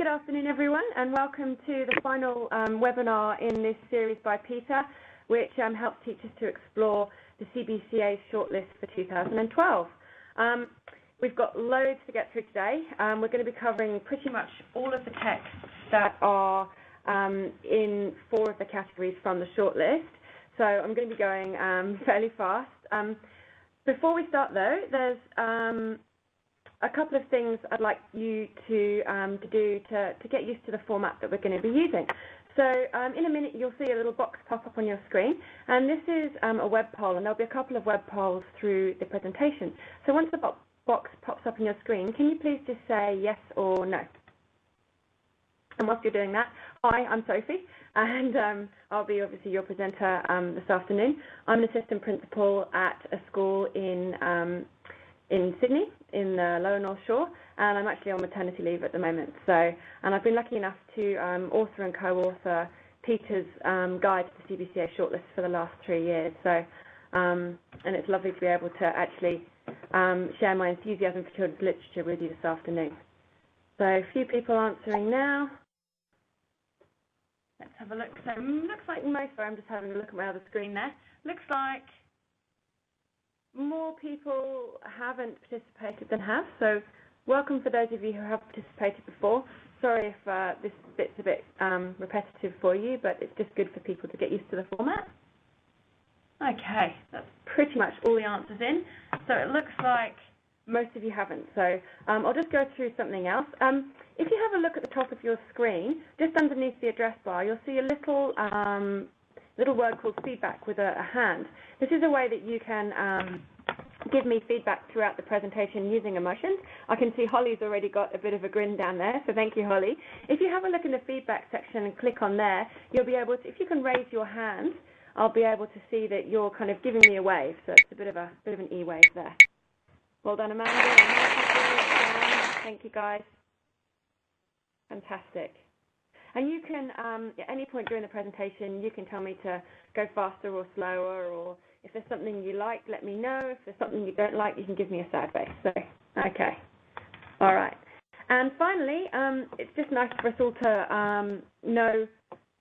good afternoon everyone and welcome to the final um, webinar in this series by PETAA which um, helps teachers to explore the CBCA shortlist for 2012. Um, we've got loads to get through today. Um, we're going to be covering pretty much all of the texts that are um, in four of the categories from the shortlist. So I'm going to be going um, fairly fast. before we start though, there's a couple of things I'd like you to, um, to do to, to get used to the format that we're going to be using. So um, in a minute you'll see a little box pop up on your screen and this is um, a web poll and there'll be a couple of web polls through the presentation. So once the bo box pops up on your screen, can you please just say yes or no? And whilst you're doing that, hi, I'm Sophie, and um, I'll be obviously your presenter um, this afternoon. I'm an assistant principal at a school in um, in Sydney, in the Lower North Shore, and I'm actually on maternity leave at the moment. So, and I've been lucky enough to um, author and co-author PETAA's um, guide to the CBCA shortlist for the last three years. So, um, and it's lovely to be able to actually um, share my enthusiasm for children's literature with you this afternoon. So, a few people answering now. Let's have a look. So, looks like most. I'm just having a look at my other screen there. Looks like more people haven't participated than have, so welcome for those of you who have participated before. Sorry if uh, this bit's a bit um, repetitive for you, but it's just good for people to get used to the format. Okay, that's pretty much all the answers in. So it looks like most of you haven't. So um, I'll just go through something else. Um, if you have a look at the top of your screen, just underneath the address bar, you'll see a little um, little word called feedback with a, a hand. This is a way that you can um, give me feedback throughout the presentation using emotions. I can see Holly's already got a bit of a grin down there, so thank you, Holly. If you have a look in the feedback section and click on there, you'll be able to, if you can raise your hand, I'll be able to see that you're kind of giving me a wave, so it's a bit of a bit of an E-wave there. Well done, Amanda. Thank you, guys. Fantastic. And you can, um, at any point during the presentation, you can tell me to go faster or slower, or if there's something you like, let me know. If there's something you don't like, you can give me a sad face. So, okay. All right. And finally, um, it's just nice for us all to um, know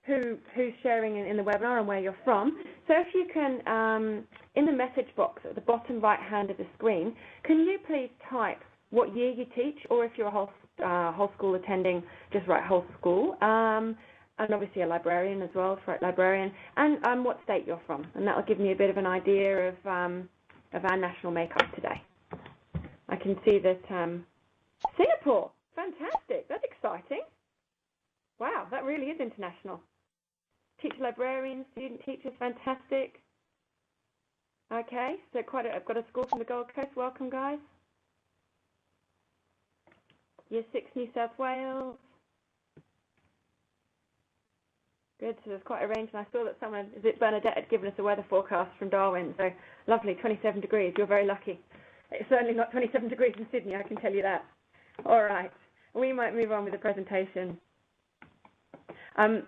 who, who's sharing in, in, the webinar and where you're from. So if you can, um, in the message box at the bottom right hand of the screen, can you please type what year you teach, or if you're a whole uh, whole school attending, just write whole school. Um, and obviously a librarian as well, write librarian, and um, what state you're from. And that will give me a bit of an idea of, um, of our national makeup today. I can see that um, Singapore, fantastic, that's exciting. Wow, that really is international. Teacher librarians, student teachers, fantastic. Okay, so quite a, I've got a school from the Gold Coast. Welcome, guys. Year 6 New South Wales. Good, so there's quite a range, and I saw that someone, is it Bernadette, had given us a weather forecast from Darwin, so lovely, 27 degrees, you're very lucky. It's certainly not 27 degrees in Sydney, I can tell you that. All right, we might move on with the presentation. Um,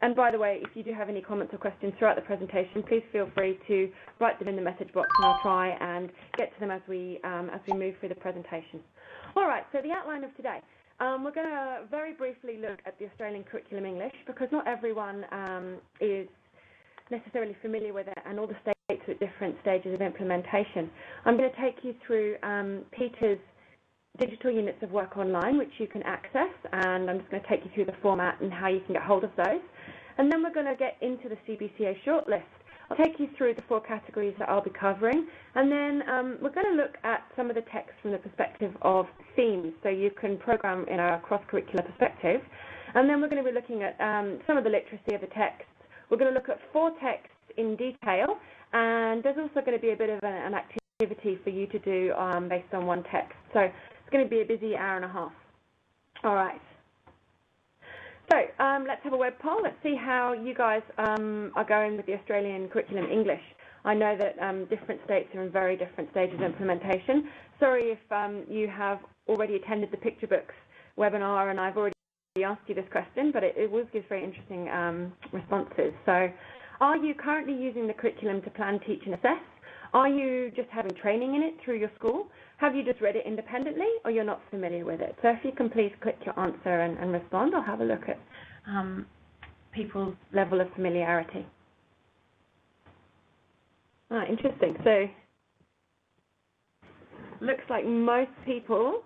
and by the way, if you do have any comments or questions throughout the presentation, please feel free to write them in the message box, and I'll try and get to them as we, um, as we move through the presentation. All right, so the outline of today. Um, we're going to very briefly look at the Australian Curriculum English because not everyone um, is necessarily familiar with it and all the states are at different stages of implementation. I'm going to take you through um, PETAA's digital units of work online, which you can access, and I'm just going to take you through the format and how you can get hold of those. And then we're going to get into the CBCA shortlist. Take you through the four categories that I'll be covering, and then um, we're going to look at some of the text from the perspective of themes, so you can program in a cross-curricular perspective. And then we're going to be looking at um, some of the literacy of the texts. We're going to look at four texts in detail, and there's also going to be a bit of an, an activity for you to do um, based on one text. So it's going to be a busy hour and a half. All right. So um, let's have a web poll. Let's see how you guys um, are going with the Australian curriculum English. I know that um, different states are in very different stages of implementation. Sorry if um, you have already attended the Picture Books webinar and I've already asked you this question, but it, it always gives very interesting um, responses. So are you currently using the curriculum to plan, teach and assess? Are you just having training in it through your school? Have you just read it independently or you're not familiar with it? So if you can please click your answer and, and respond, I'll have a look at um, people's level of familiarity. Ah, interesting. So looks like most people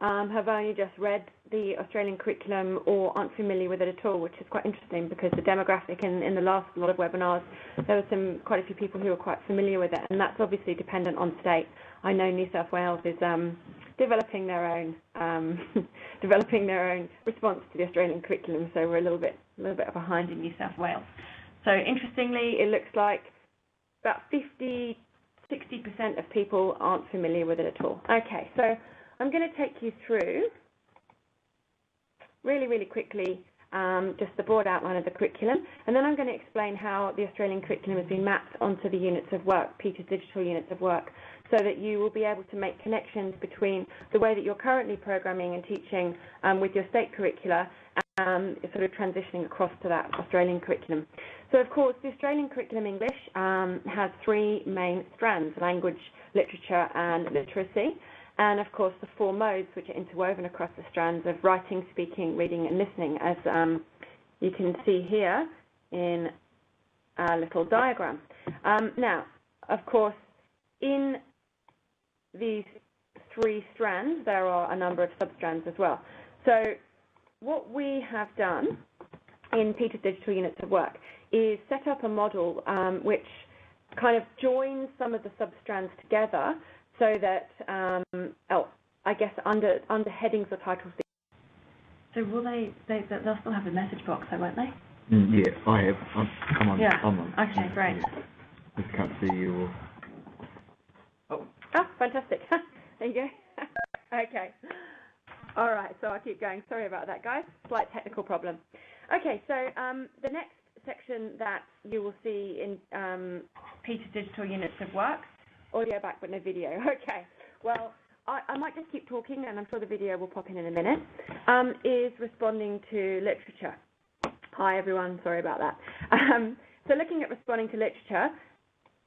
um, have only just read the Australian curriculum or aren't familiar with it at all, which is quite interesting because the demographic in, in the last lot of webinars, there were some quite a few people who are quite familiar with it, and that's obviously dependent on state. I know New South Wales is um, developing their own um, developing their own response to the Australian curriculum, so we're a little bit a little bit behind in New South Wales. So interestingly, it looks like about 50, 60% of people aren't familiar with it at all. Okay, so I'm going to take you through really, really quickly um, just the broad outline of the curriculum, and then I'm going to explain how the Australian curriculum has been mapped onto the units of work, PETAA's digital units of work, so that you will be able to make connections between the way that you're currently programming and teaching um, with your state curricula um, sort of transitioning across to that Australian curriculum. So, of course, the Australian curriculum English um, has three main strands, language, literature and literacy and of course the four modes which are interwoven across the strands of writing, speaking, reading and listening as um, you can see here in a little diagram. Um, now, of course, in these three strands there are a number of substrands as well. So what we have done in PETAA's Digital Units of Work is set up a model um, which kind of joins some of the substrands together so that, um, oh, I guess under under headings or titles. So will they, they they'll still have a message box, though, won't they? Mm, yeah, I have. I'm, come on, Yeah. I'm on. Okay, great. I just can't see you. Or... Oh, fantastic. there you go. okay. All right, so I'll keep going. Sorry about that, guys. Slight technical problem. Okay, so um, the next section that you will see in um, PETAA's digital units of work audio back but no video. Okay, well, I, I, might just keep talking and I'm sure the video will pop in in a minute, um, is responding to literature. Hi everyone, sorry about that. Um, so looking at responding to literature,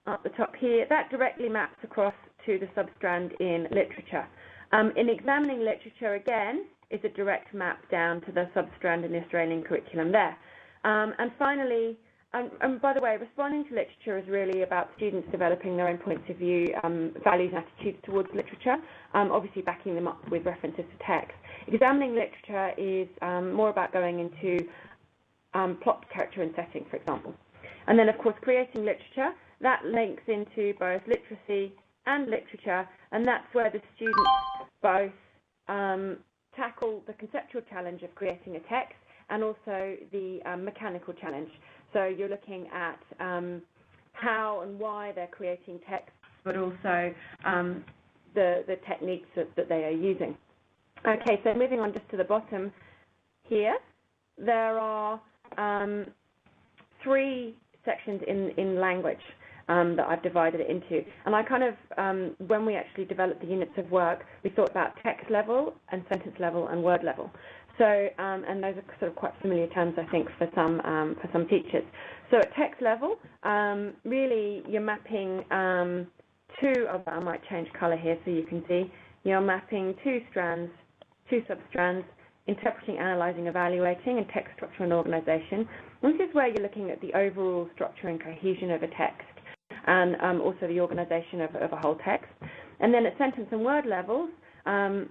at the top here, that directly maps across to the substrand in literature. Um, in examining literature again, is a direct map down to the substrand in the Australian curriculum there. Um, and finally, and, and, by the way, responding to literature is really about students developing their own points of view, um, values and attitudes towards literature, um, obviously backing them up with references to text. Examining literature is um, more about going into um, plot, character and setting, for example. And then, of course, creating literature, that links into both literacy and literature, and that's where the students both um, tackle the conceptual challenge of creating a text and also the um, mechanical challenge. So you're looking at um, how and why they're creating text, but also um, the, techniques that, they are using. Okay, so moving on just to the bottom here, there are um, three sections in, language that I've divided it into. And I kind of, when we actually developed the units of work, we thought about text level and sentence level and word level. So, um, and those are sort of quite familiar terms, I think, for some um, for some teachers. So at text level, um, really you're mapping um, two of, I might change colour here so you can see, you're mapping two strands, two substrands, interpreting, analysing, evaluating, and text structure and organisation. This is where you're looking at the overall structure and cohesion of a text, and um, also the organisation of, of, a whole text. And then at sentence and word levels, um,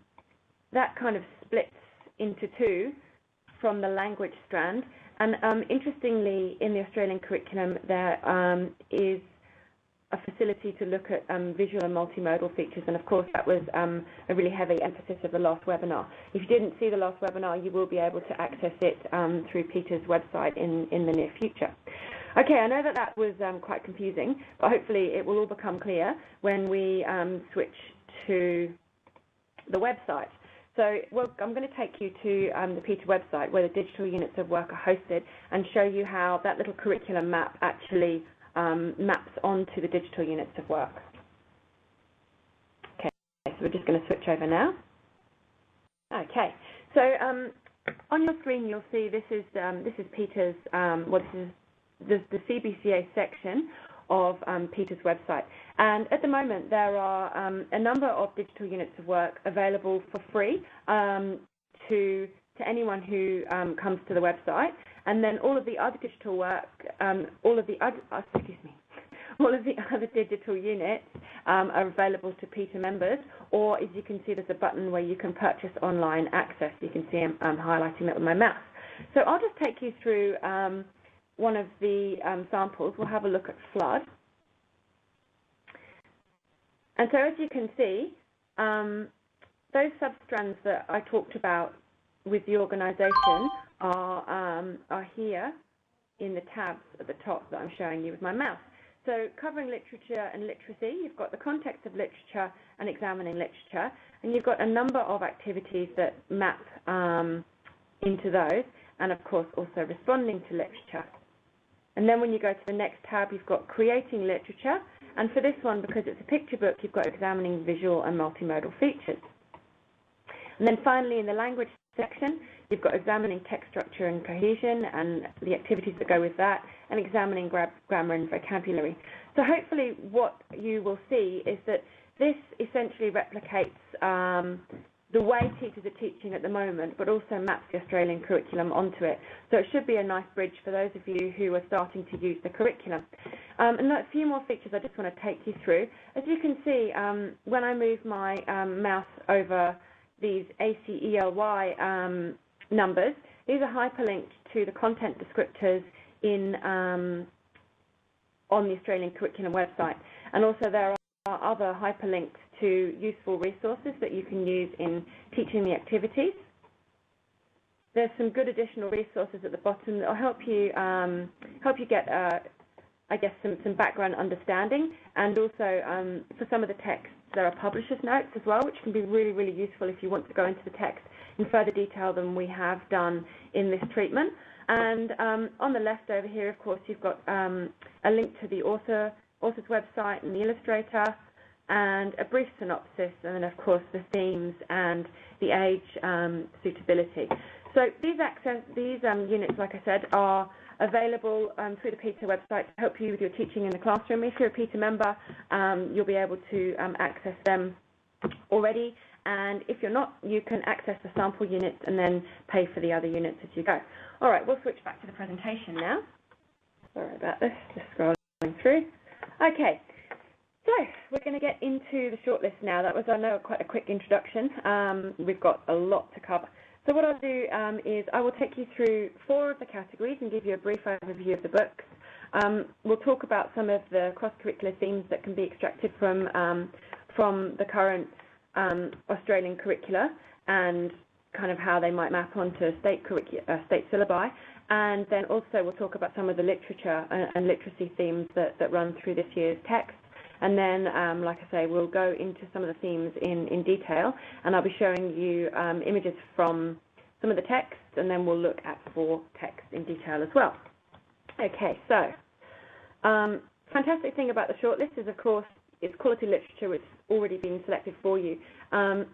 that kind of splits into two from the language strand. And um, interestingly, in the Australian curriculum, there um, is a facility to look at um, visual and multimodal features, and of course that was um, a really heavy emphasis of the last webinar. If you didn't see the last webinar, you will be able to access it um, through PETAA's website in, in the near future. Okay, I know that that was um, quite confusing, but hopefully it will all become clear when we switch to the website. So well, I'm going to take you to um, the PETAA website where the digital units of work are hosted and show you how that little curriculum map actually um, maps onto the digital units of work. Okay, so we're just going to switch over now. Okay, so um, on your screen you'll see this is um, this is PETAA's um, well this is the, the CBCA section of um, PETAA's website. And at the moment, there are um, a number of digital units of work available for free um, to to anyone who um, comes to the website. And then all of the other digital work, um, all of the other, uh, excuse me, all of the other digital units um, are available to PETAA members, or as you can see, there's a button where you can purchase online access. You can see I'm, I'm highlighting that with my mouse. So I'll just take you through one of the um, samples. We'll have a look at flood. And so as you can see, um, those substrands that I talked about with the organisation are, um, are here in the tabs at the top that I'm showing you with my mouse. So covering literature and literacy, you've got the context of literature and examining literature, and you've got a number of activities that map um, into those, and of course also responding to literature. And then when you go to the next tab, you've got creating literature, and for this one, because it's a picture book, you've got examining visual and multimodal features. And then finally, in the language section, you've got examining text structure and cohesion and the activities that go with that, and examining grammar and vocabulary. So hopefully what you will see is that this essentially replicates um, the way teachers are teaching at the moment, but also maps the Australian curriculum onto it. So it should be a nice bridge for those of you who are starting to use the curriculum. Um, and a few more features I just want to take you through. As you can see, um, when I move my um, mouse over these ACELY um, numbers, these are hyperlinked to the content descriptors in um, on the Australian Curriculum website. And also there are other hyperlinks to useful resources that you can use in teaching the activities. There's some good additional resources at the bottom that will help you um, help you get, uh, I guess, some, some background understanding, and also um, for some of the texts there are publisher's notes as well, which can be really, really useful if you want to go into the text in further detail than we have done in this treatment. And um, on the left over here, of course, you've got um, a link to the author, author's website and the illustrator, and a brief synopsis, and then, of course, the themes and the age um, suitability. So these, access, these um, units, like I said, are available um, through the PETAA website to help you with your teaching in the classroom. If you're a PETAA member, um, you'll be able to um, access them already. And if you're not, you can access the sample units and then pay for the other units as you go. All right, we'll switch back to the presentation now. Sorry about this, just scrolling through. Okay, so we're going to get into the shortlist now. That was, I know, quite a quick introduction. Um, we've got a lot to cover. So what I'll do um, is I will take you through four of the categories and give you a brief overview of the books. Um, we'll talk about some of the cross-curricular themes that can be extracted from, um, from the current um, Australian curricula and kind of how they might map onto state, uh, state syllabi. And then also we'll talk about some of the literature and, and literacy themes that, that run through this year's text. And then, um, like I say, we'll go into some of the themes in, in detail, and I'll be showing you um, images from some of the text, and then we'll look at four texts in detail as well. Okay, so um, fantastic thing about the shortlist is, of course, it's quality literature which already been selected for you. Um,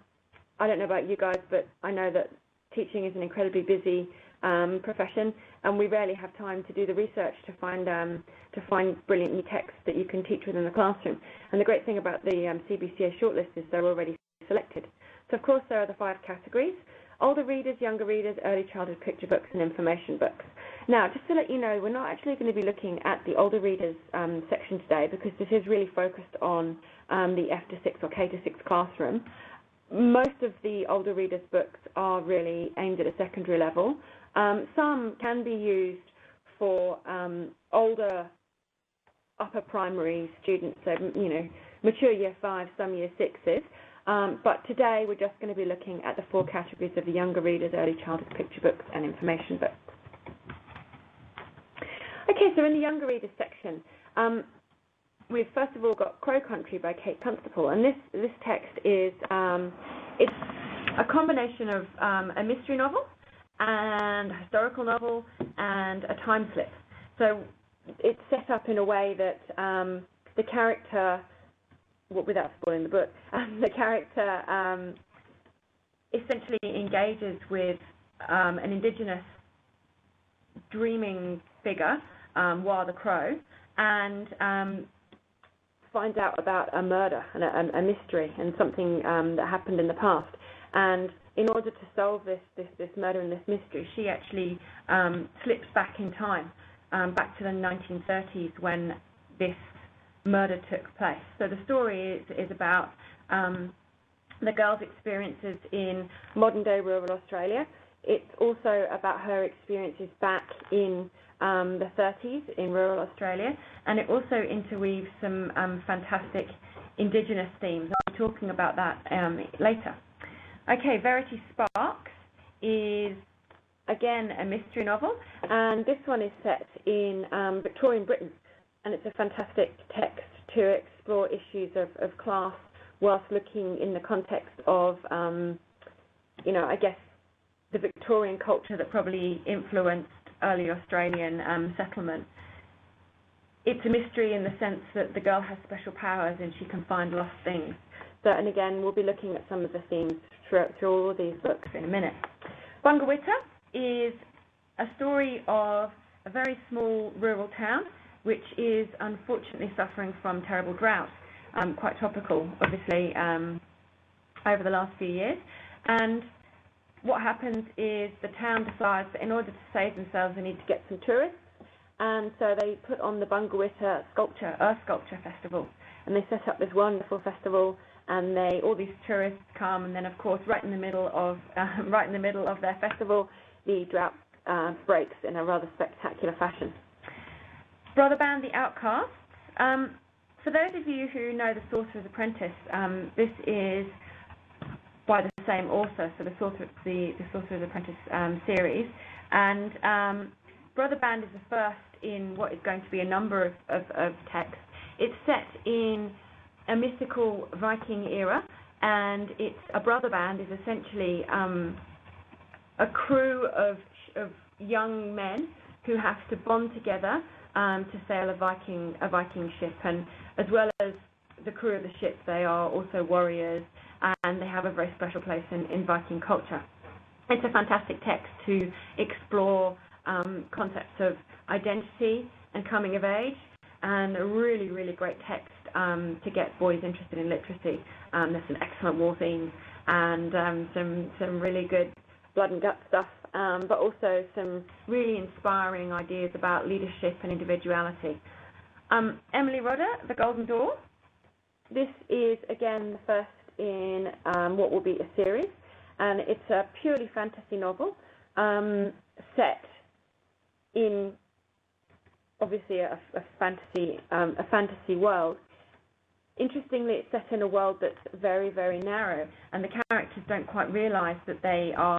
I don't know about you guys, but I know that teaching is an incredibly busy um, profession, and we rarely have time to do the research to find um, to find brilliant new texts that you can teach within the classroom. And the great thing about the um, CBCA shortlist is they're already selected. So of course there are the five categories: older readers, younger readers, early childhood picture books, and information books. Now, just to let you know, we're not actually going to be looking at the older readers um, section today because this is really focused on um, the F to 6 or K to 6 classroom most of the older readers' books are really aimed at a secondary level. Um, some can be used for um, older upper primary students, so you know, mature year five, some year sixes. Um, but today we're just going to be looking at the four categories of the younger readers, early childhood picture books and information books. Okay, so in the younger readers section, um, we've first of all got Crow Country by Kate Constable, and this this text is um, it's a combination of um, a mystery novel and a historical novel and a time slip. So it's set up in a way that um, the character, well, without spoiling the book, um, the character um, essentially engages with um, an indigenous dreaming figure, um, Waa the Crow, and um, finds out about a murder and a, a mystery and something um, that happened in the past. And in order to solve this, this, this murder and this mystery, she actually um, slips back in time, um, back to the 1930s when this murder took place. So the story is, is about um, the girl's experiences in modern day rural Australia. It's also about her experiences back in um, the 30s in rural Australia, and it also interweaves some um, fantastic Indigenous themes. I'll be talking about that um, later. Okay, Verity Sparks is again a mystery novel, and this one is set in um, Victorian Britain, and it's a fantastic text to explore issues of, of class whilst looking in the context of, um, you know, I guess the Victorian culture that probably influenced early Australian um, settlement. It's a mystery in the sense that the girl has special powers and she can find lost things. So, and again, we'll be looking at some of the themes through, through all of these books in a minute. Bungawitta is a story of a very small rural town which is unfortunately suffering from terrible drought, um, quite topical, obviously, um, over the last few years. And what happens is the town decides that in order to save themselves, they need to get some tourists. And so they put on the Bungawitta Sculpture, Earth Sculpture Festival. And they set up this wonderful festival and they all these tourists come and then of course right in the middle of uh, right in the middle of their festival the drought uh, breaks in a rather spectacular fashion. Brother Band The Outcasts. Um, for those of you who know The Sorcerer's Apprentice, um, this is by the same author, so the, Sorcerer, the, the Sorcerer's Apprentice um, series. And um, Brother Band is the first in what is going to be a number of, of, of texts. It's set in a mythical Viking era, and it's a brother band is essentially um, a crew of, of young men who have to bond together um, to sail a Viking a Viking ship, and as well as the crew of the ship, they are also warriors, and they have a very special place in, in Viking culture. It's a fantastic text to explore um, concepts of identity and coming of age, and a really, really great text um, to get boys interested in literacy. Um, there's some excellent war themes and um, some some really good blood and gut stuff um, but also some really inspiring ideas about leadership and individuality. Um, Emily Rodda, The Golden Door. This is, again, the first in um, what will be a series, and it's a purely fantasy novel set in, obviously, a, a fantasy, um, a fantasy world. Interestingly, it's set in a world that's very, very narrow, and the characters don't quite realize that they are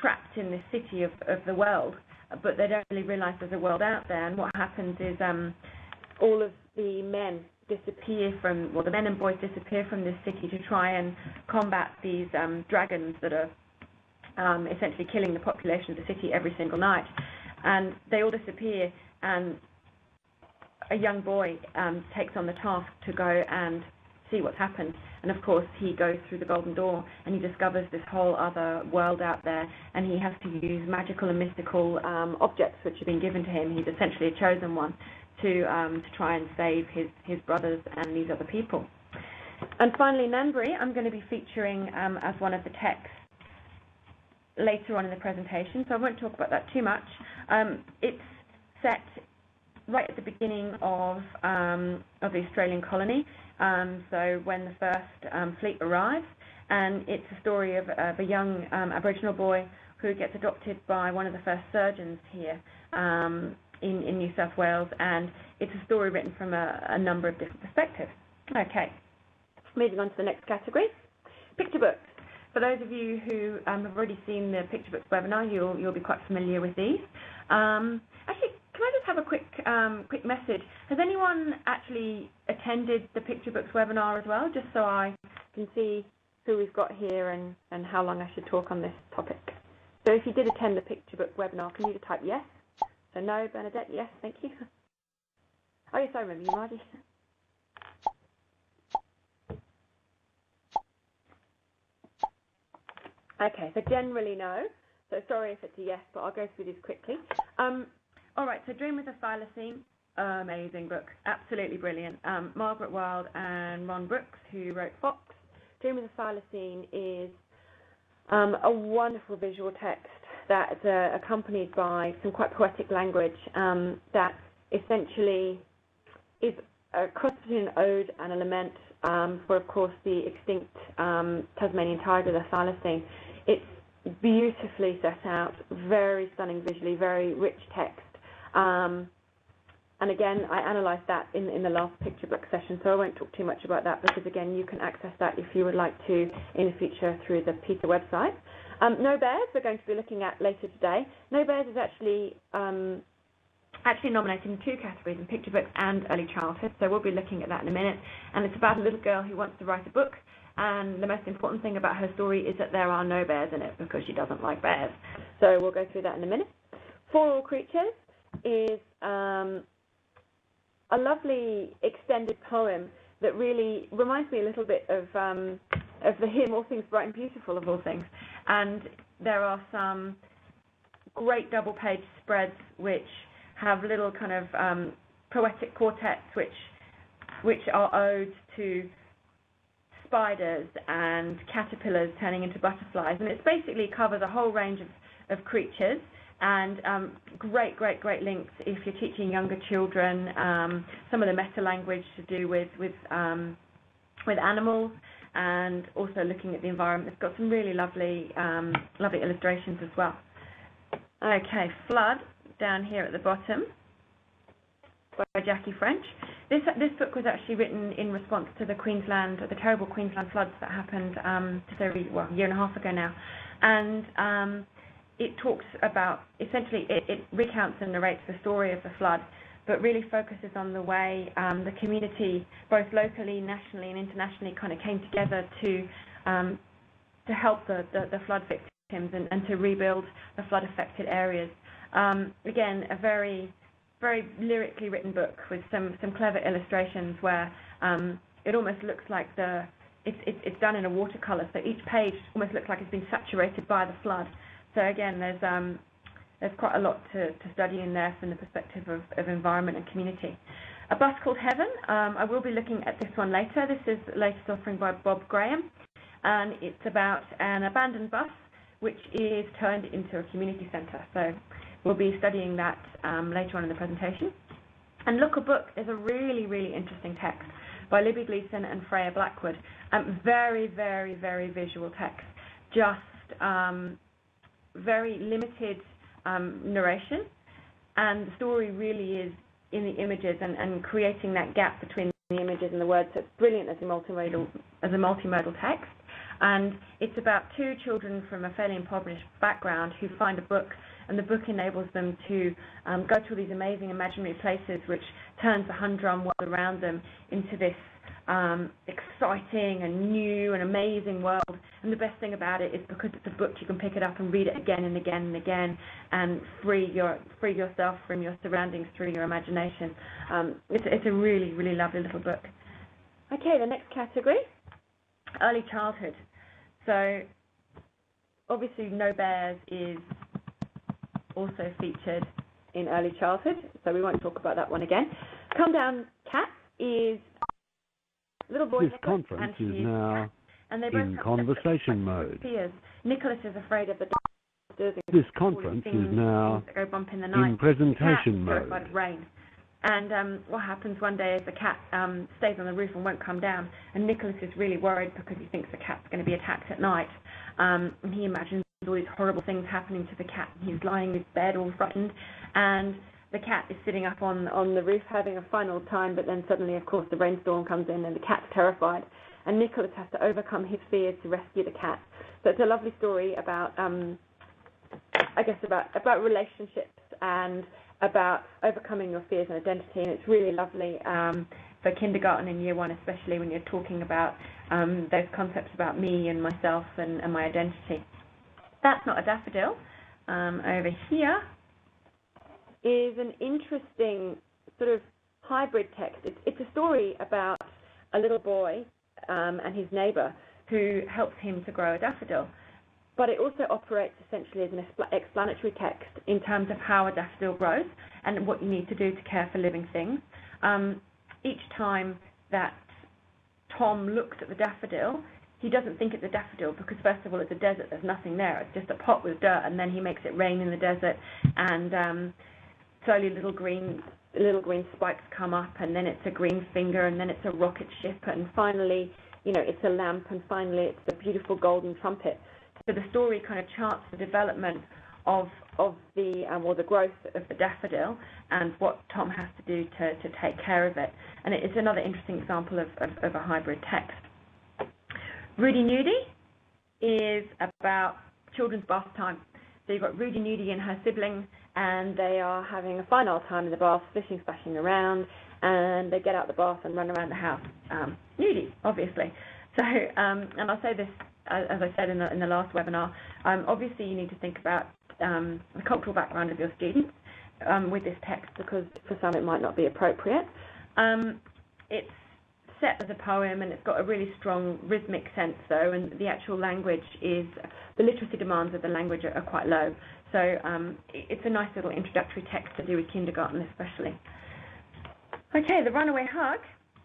trapped in this city of, of the world, but they don't really realize there's a world out there. And what happens is um, all of the men disappear from, well, the men and boys disappear from this city to try and combat these um, dragons that are um, essentially killing the population of the city every single night. And they all disappear, and a young boy um, takes on the task to go and see what's happened. And of course, he goes through the Golden Door and he discovers this whole other world out there. And he has to use magical and mystical um, objects which have been given to him. He's essentially a chosen one to um, to try and save his his brothers and these other people. And finally, Nanberry, I'm going to be featuring um, as one of the texts later on in the presentation, so I won't talk about that too much. Um, it's set right at the beginning of um, of the Australian colony, um, so when the first um, fleet arrives, and it's a story of, of a young um, Aboriginal boy who gets adopted by one of the first surgeons here um, in, in, New South Wales, and it's a story written from a, a number of different perspectives. Okay, moving on to the next category, picture books. For those of you who um, have already seen the picture books webinar, you'll, you'll be quite familiar with these. Um, can I just have a quick um, quick message? Has anyone actually attended the Picture Books webinar as well, just so I can see who we've got here and, and how long I should talk on this topic? So if you did attend the Picture Book webinar, can you type yes? So no, Bernadette, yes, thank you. Oh yes, I remember you, Margie. Okay, so generally no. So sorry if it's a yes, but I'll go through this quickly. Um, all right, so Dream with a Thylacine amazing book, absolutely brilliant. Um, Margaret Wild and Ron Brooks, who wrote Fox. Dream of the Thylacine is um, a wonderful visual text that's uh, accompanied by some quite poetic language um, that essentially is a cross between an ode and a lament um, for, of course, the extinct um, Tasmanian tiger, the thylacine. It's beautifully set out, very stunning visually, very rich text. Um, and again, I analysed that in, in the last picture book session, so I won't talk too much about that because, again, you can access that if you would like to in the future through the PETAA website. Um, no Bears, we're going to be looking at later today. No Bears is actually um, actually nominated in two categories, in picture books and early childhood, so we'll be looking at that in a minute. And it's about a little girl who wants to write a book, and the most important thing about her story is that there are no bears in it because she doesn't like bears. So we'll go through that in a minute. For All Creatures is um, a lovely extended poem that really reminds me a little bit of um, of the hymn All Things Bright and Beautiful of all things. And there are some great double page spreads which have little kind of um, poetic quartets which which are odes to spiders and caterpillars turning into butterflies. And it basically covers a whole range of, of creatures and um, great, great, great links if you're teaching younger children um, some of the meta language to do with with um, with animals and also looking at the environment. It's got some really lovely, um, lovely illustrations as well. Okay, flood down here at the bottom by Jackie French. This this book was actually written in response to the Queensland, the terrible Queensland floods that happened um, just over well, a year and a half ago now, and um, it talks about essentially it, it, recounts and narrates the story of the flood, but really focuses on the way um, the community, both locally, nationally, and internationally, kind of came together to um, to help the, the, the flood victims and, and, to rebuild the flood affected areas. Um, again, a very very lyrically written book with some some clever illustrations where um, it almost looks like the it's, it's, it's done in a watercolor, so each page almost looks like it's been saturated by the flood. So again, there's um, there's quite a lot to, to study in there from the perspective of, of environment and community. A Bus Called Heaven, um, I will be looking at this one later. This is the latest offering by Bob Graham, and it's about an abandoned bus which is turned into a community centre. So we'll be studying that um, later on in the presentation. And Look a Book is a really, really interesting text by Libby Gleeson and Freya Blackwood. Um, very, very, very visual text. Just um, very limited um, narration, and the story really is in the images and, and creating that gap between the images and the words. So it's brilliant as a multimodal as a multimodal text. And it's about two children from a fairly impoverished background who find a book, and the book enables them to um, go to all these amazing imaginary places, which turns the humdrum world around them into this um, exciting and new and amazing world. And the best thing about it is because it's a book, you can pick it up and read it again and again and again, and free your free yourself from your surroundings through your imagination. Um, it's it's a really really lovely little book. Okay, the next category, early childhood. So obviously, No Bears is also featured in early childhood, so we won't talk about that one again. Come Down Cat is this conference is now in conversation mode. Nicholas is afraid of the This conference is now in, in presentation mode. Rain. And um, what happens one day is the cat um, stays on the roof and won't come down. And Nicholas is really worried because he thinks the cat's going to be attacked at night. Um, and he imagines all these horrible things happening to the cat. He's lying in his bed all frightened. And the cat is sitting up on, on the roof having a final time, but then suddenly, of course, the rainstorm comes in and the cat's terrified. And Nicholas has to overcome his fears to rescue the cat. So it's a lovely story about, um, I guess, about, about relationships and about overcoming your fears and identity. And it's really lovely um, for kindergarten and year one, especially when you're talking about um, those concepts about me and myself and, and my identity. That's not a daffodil. Um, over here, is an interesting sort of hybrid text. It's, it's a story about a little boy um, and his neighbor who helps him to grow a daffodil. but it also operates essentially as an explanatory text in terms of how a daffodil grows and what you need to do to care for living things. Um, each time that Tom looks at the daffodil, he doesn't think it's a daffodil because first of all it's a desert, there's nothing there, it's just a pot with dirt, and then he makes it rain in the desert, and um, slowly little green little green spikes come up, and then it's a green finger, and then it's a rocket ship, and finally, you know, it's a lamp, and finally it's a beautiful golden trumpet. So the story kind of charts the development of of the um, or the growth of the daffodil and what Tom has to do to, to take care of it. And it's another interesting example of, of, of a hybrid text. Rudie Nudie is about children's bath time. So you've got Rudie Nudie and her sibling, and they are having a fine old time in the bath, splishing, splashing around, and they get out the bath and run around the house. Um, nudie, obviously. So, um, and I'll say this as I said in the, in the last webinar, um, obviously you need to think about um, the cultural background of your students um, with this text because for some it might not be appropriate. Um, it's set as a poem and it's got a really strong rhythmic sense though and the actual language is, the literacy demands of the language are, are quite low. So um, it's a nice little introductory text to do with kindergarten especially. Okay, The Runaway Hug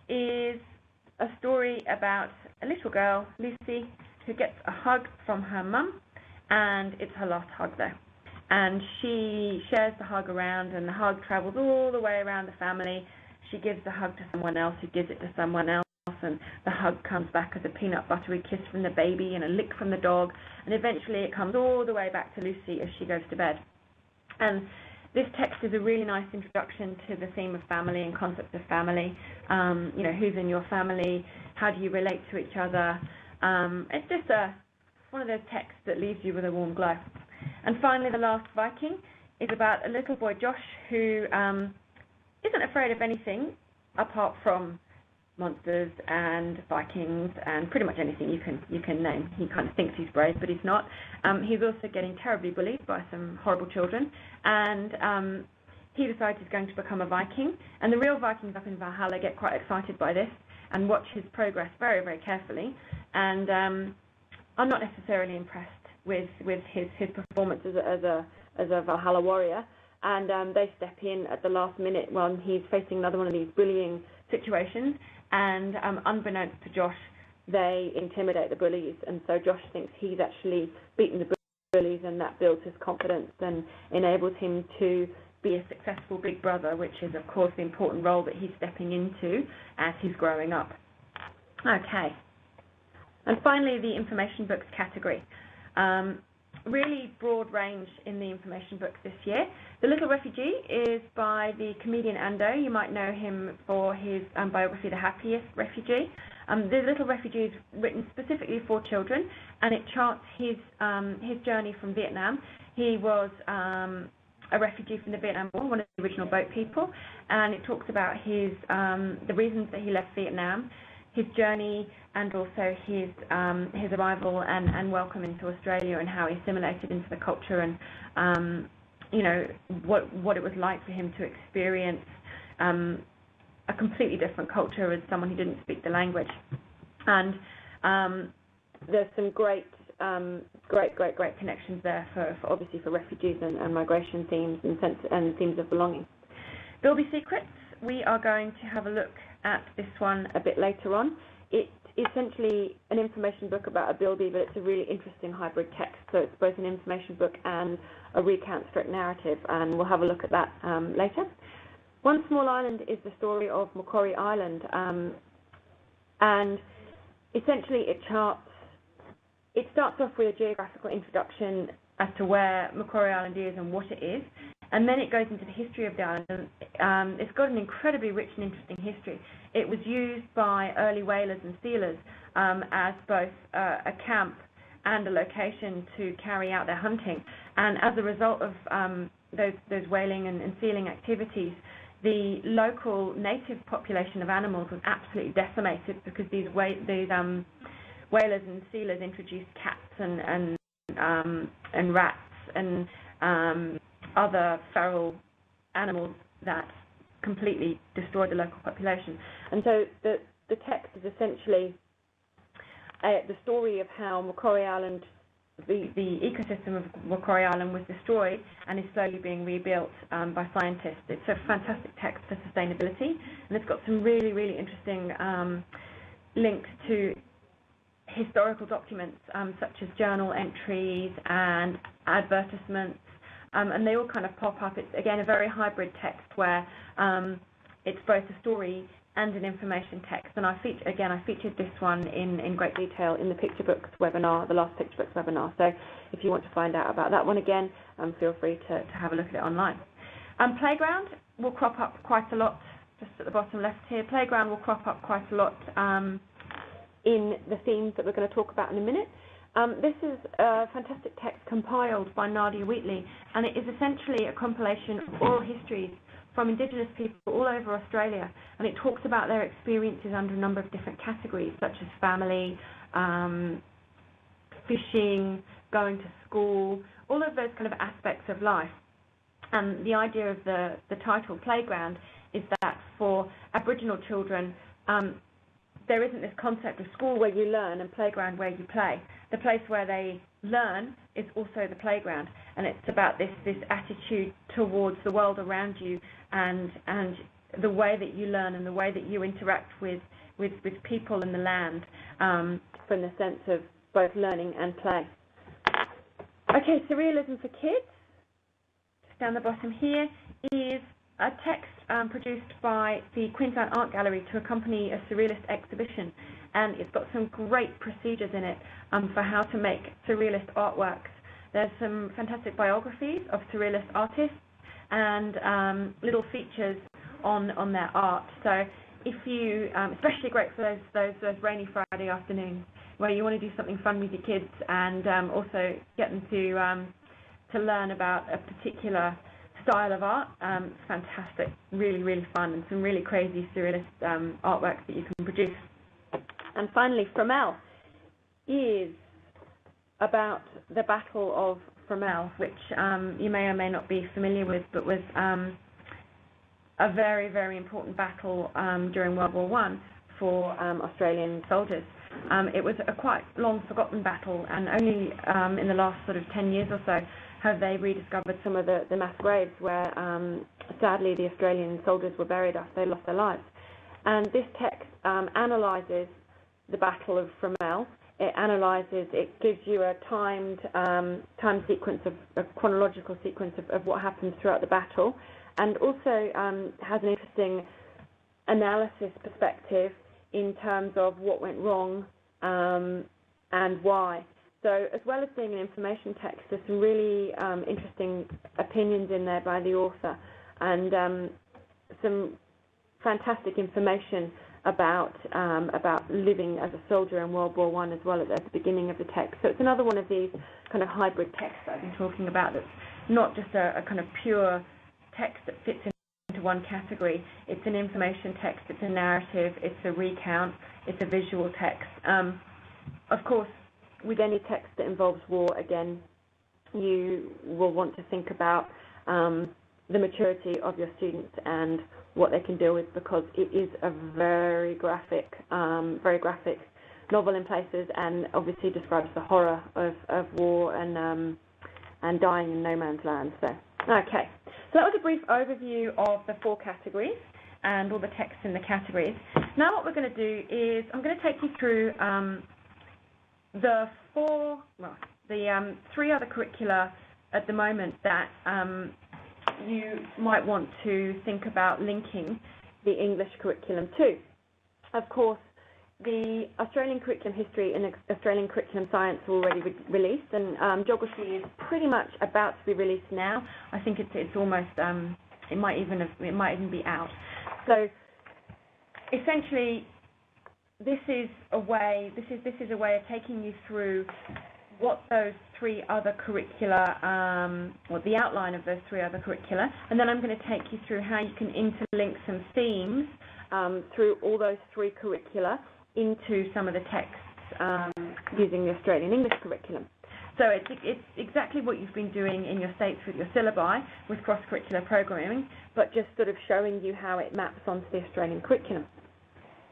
is a story about a little girl, Lucy, who gets a hug from her mum, and it's her last hug there. And she shares the hug around, and the hug travels all the way around the family. She gives the hug to someone else, who gives it to someone else, and the hug comes back as a peanut buttery kiss from the baby and a lick from the dog, and eventually it comes all the way back to Lucy as she goes to bed. And this text is a really nice introduction to the theme of family and concepts of family. Um, you know, who's in your family? How do you relate to each other? Um, it's just a one of those texts that leaves you with a warm glow. And finally, the last Viking is about a little boy, Josh, who um, isn't afraid of anything apart from monsters and Vikings and pretty much anything you can you can name. He kind of thinks he's brave, but he's not. Um, he's also getting terribly bullied by some horrible children, and um, he decides he's going to become a Viking. And the real Vikings up in Valhalla get quite excited by this and watch his progress very very carefully. And um, I'm not necessarily impressed with with his his performance as a as a, as a Valhalla warrior. And um, they step in at the last minute when he's facing another one of these bullying situations and um, unbeknownst to Josh, they intimidate the bullies, and so Josh thinks he's actually beaten the bullies, and that builds his confidence and enables him to be a successful big brother, which is, of course, the important role that he's stepping into as he's growing up. Okay. And finally, the information books category. Um, really broad range in the information books this year. The Little Refugee is by the comedian Anh Do. You might know him for his um, biography, The Happiest Refugee. Um, the Little Refugee is written specifically for children, and it charts his um, his journey from Vietnam. He was um, a refugee from the Vietnam War, one of the original boat people, and it talks about his um, the reasons that he left Vietnam, his journey and also his um, his arrival and, and welcome into Australia and how he assimilated into the culture and um, you know what what it was like for him to experience um, a completely different culture as someone who didn't speak the language. And um, there's some great um, great great great connections there for, for obviously for refugees and, and migration themes and, sense, and themes of belonging. Bilby Secrets, we are going to have a look at this one a bit later on. It's essentially an information book about a bilby, but it's a really interesting hybrid text. So it's both an information book and a recount stroke narrative, and we'll have a look at that um, later. One Small Island is the story of Macquarie Island, um, and essentially it charts. It starts off with a geographical introduction as to where Macquarie Island is and what it is, and then it goes into the history of the island. Um, it's got an incredibly rich and interesting history. It was used by early whalers and sealers um, as both uh, a camp and a location to carry out their hunting. And as a result of um, those, those whaling and, and sealing activities, the local native population of animals was absolutely decimated because these, these um, whalers and sealers introduced cats and, and, um, and rats and um, other feral animals that completely destroyed the local population. And so the, the text is essentially uh, the story of how Macquarie Island the, the ecosystem of Macquarie Island was destroyed and is slowly being rebuilt um, by scientists. It's a fantastic text for sustainability, and it's got some really, really interesting um, links to historical documents um, such as journal entries and advertisements, um, and they all kind of pop up. It's again a very hybrid text where um, it's both a story and an information text. And I feature, again, I featured this one in, in great detail in the Picture Books webinar, the last Picture Books webinar. So if you want to find out about that one again, um, feel free to, to have a look at it online. Um, Playground will crop up quite a lot, just at the bottom left here. Playground will crop up quite a lot um, in the themes that we're going to talk about in a minute. Um, this is a fantastic text compiled by Nadia Wheatley, and it is essentially a compilation of oral histories from Indigenous people all over Australia, and it talks about their experiences under a number of different categories, such as family, um, fishing, going to school, all of those kind of aspects of life. And the idea of the, the title, Playground, is that for Aboriginal children, um, there isn't this concept of school where you learn and playground where you play. The place where they learn is also the playground, and it's about this this attitude towards the world around you and and the way that you learn and the way that you interact with with, with people and the land um, from the sense of both learning and play. Okay, Surrealism for Kids, down the bottom here, is a text um, produced by the Queensland Art Gallery to accompany a surrealist exhibition. And it's got some great procedures in it um, for how to make surrealist artworks. There's some fantastic biographies of surrealist artists and um, little features on on their art. So if you, um, especially great for those, those those rainy Friday afternoons where you want to do something fun with your kids and um, also get them to um, to learn about a particular style of art. Um, it's fantastic, really really fun, and some really crazy surrealist um, artworks that you can produce. And finally, Fromelles is about the Battle of Fromelles, which um, you may or may not be familiar with, but was um, a very, very important battle um, during World War One for um, Australian soldiers. Um, it was a quite long forgotten battle, and only um, in the last sort of 10 years or so have they rediscovered some of the, the mass graves where, sadly, the Australian soldiers were buried after they lost their lives. And this text analyses the Battle of Fromelles it analyzes, it gives you a timed um, time sequence of a chronological sequence of, of, what happens throughout the battle, and also um, has an interesting analysis perspective in terms of what went wrong um, and why. So, as well as being an information text, there's some really um, interesting opinions in there by the author, and um, some fantastic information about um, about living as a soldier in World War One as well at, the beginning of the text. So it's another one of these kind of hybrid texts I've been talking about. That's not just a, a kind of pure text that fits into one category. It's an information text. It's a narrative. It's a recount. It's a visual text. Um, of course, with any text that involves war, again, you will want to think about um, the maturity of your students and what they can deal with because it is a very graphic, um, very graphic novel in places, and obviously describes the horror of, of war and um, and dying in no man's land. So, okay, so that was a brief overview of the four categories and all the text in the categories. Now, what we're going to do is I'm going to take you through um, the four, well, the um, three other curricula at the moment that um, you might want to think about linking the English curriculum to. Of course, the Australian curriculum history and Australian curriculum science are already re released, and um, geography is pretty much about to be released now. I think it's it's almost um, it might even have, it might even be out. So essentially, this is a way this is this is a way of taking you through what those three other curricula, um, or the outline of those three other curricula, and then I'm going to take you through how you can interlink some themes um, through all those three curricula into some of the texts um, using the Australian English curriculum. So it's, it's, exactly what you've been doing in your states with your syllabi with cross-curricular programming, but just sort of showing you how it maps onto the Australian curriculum.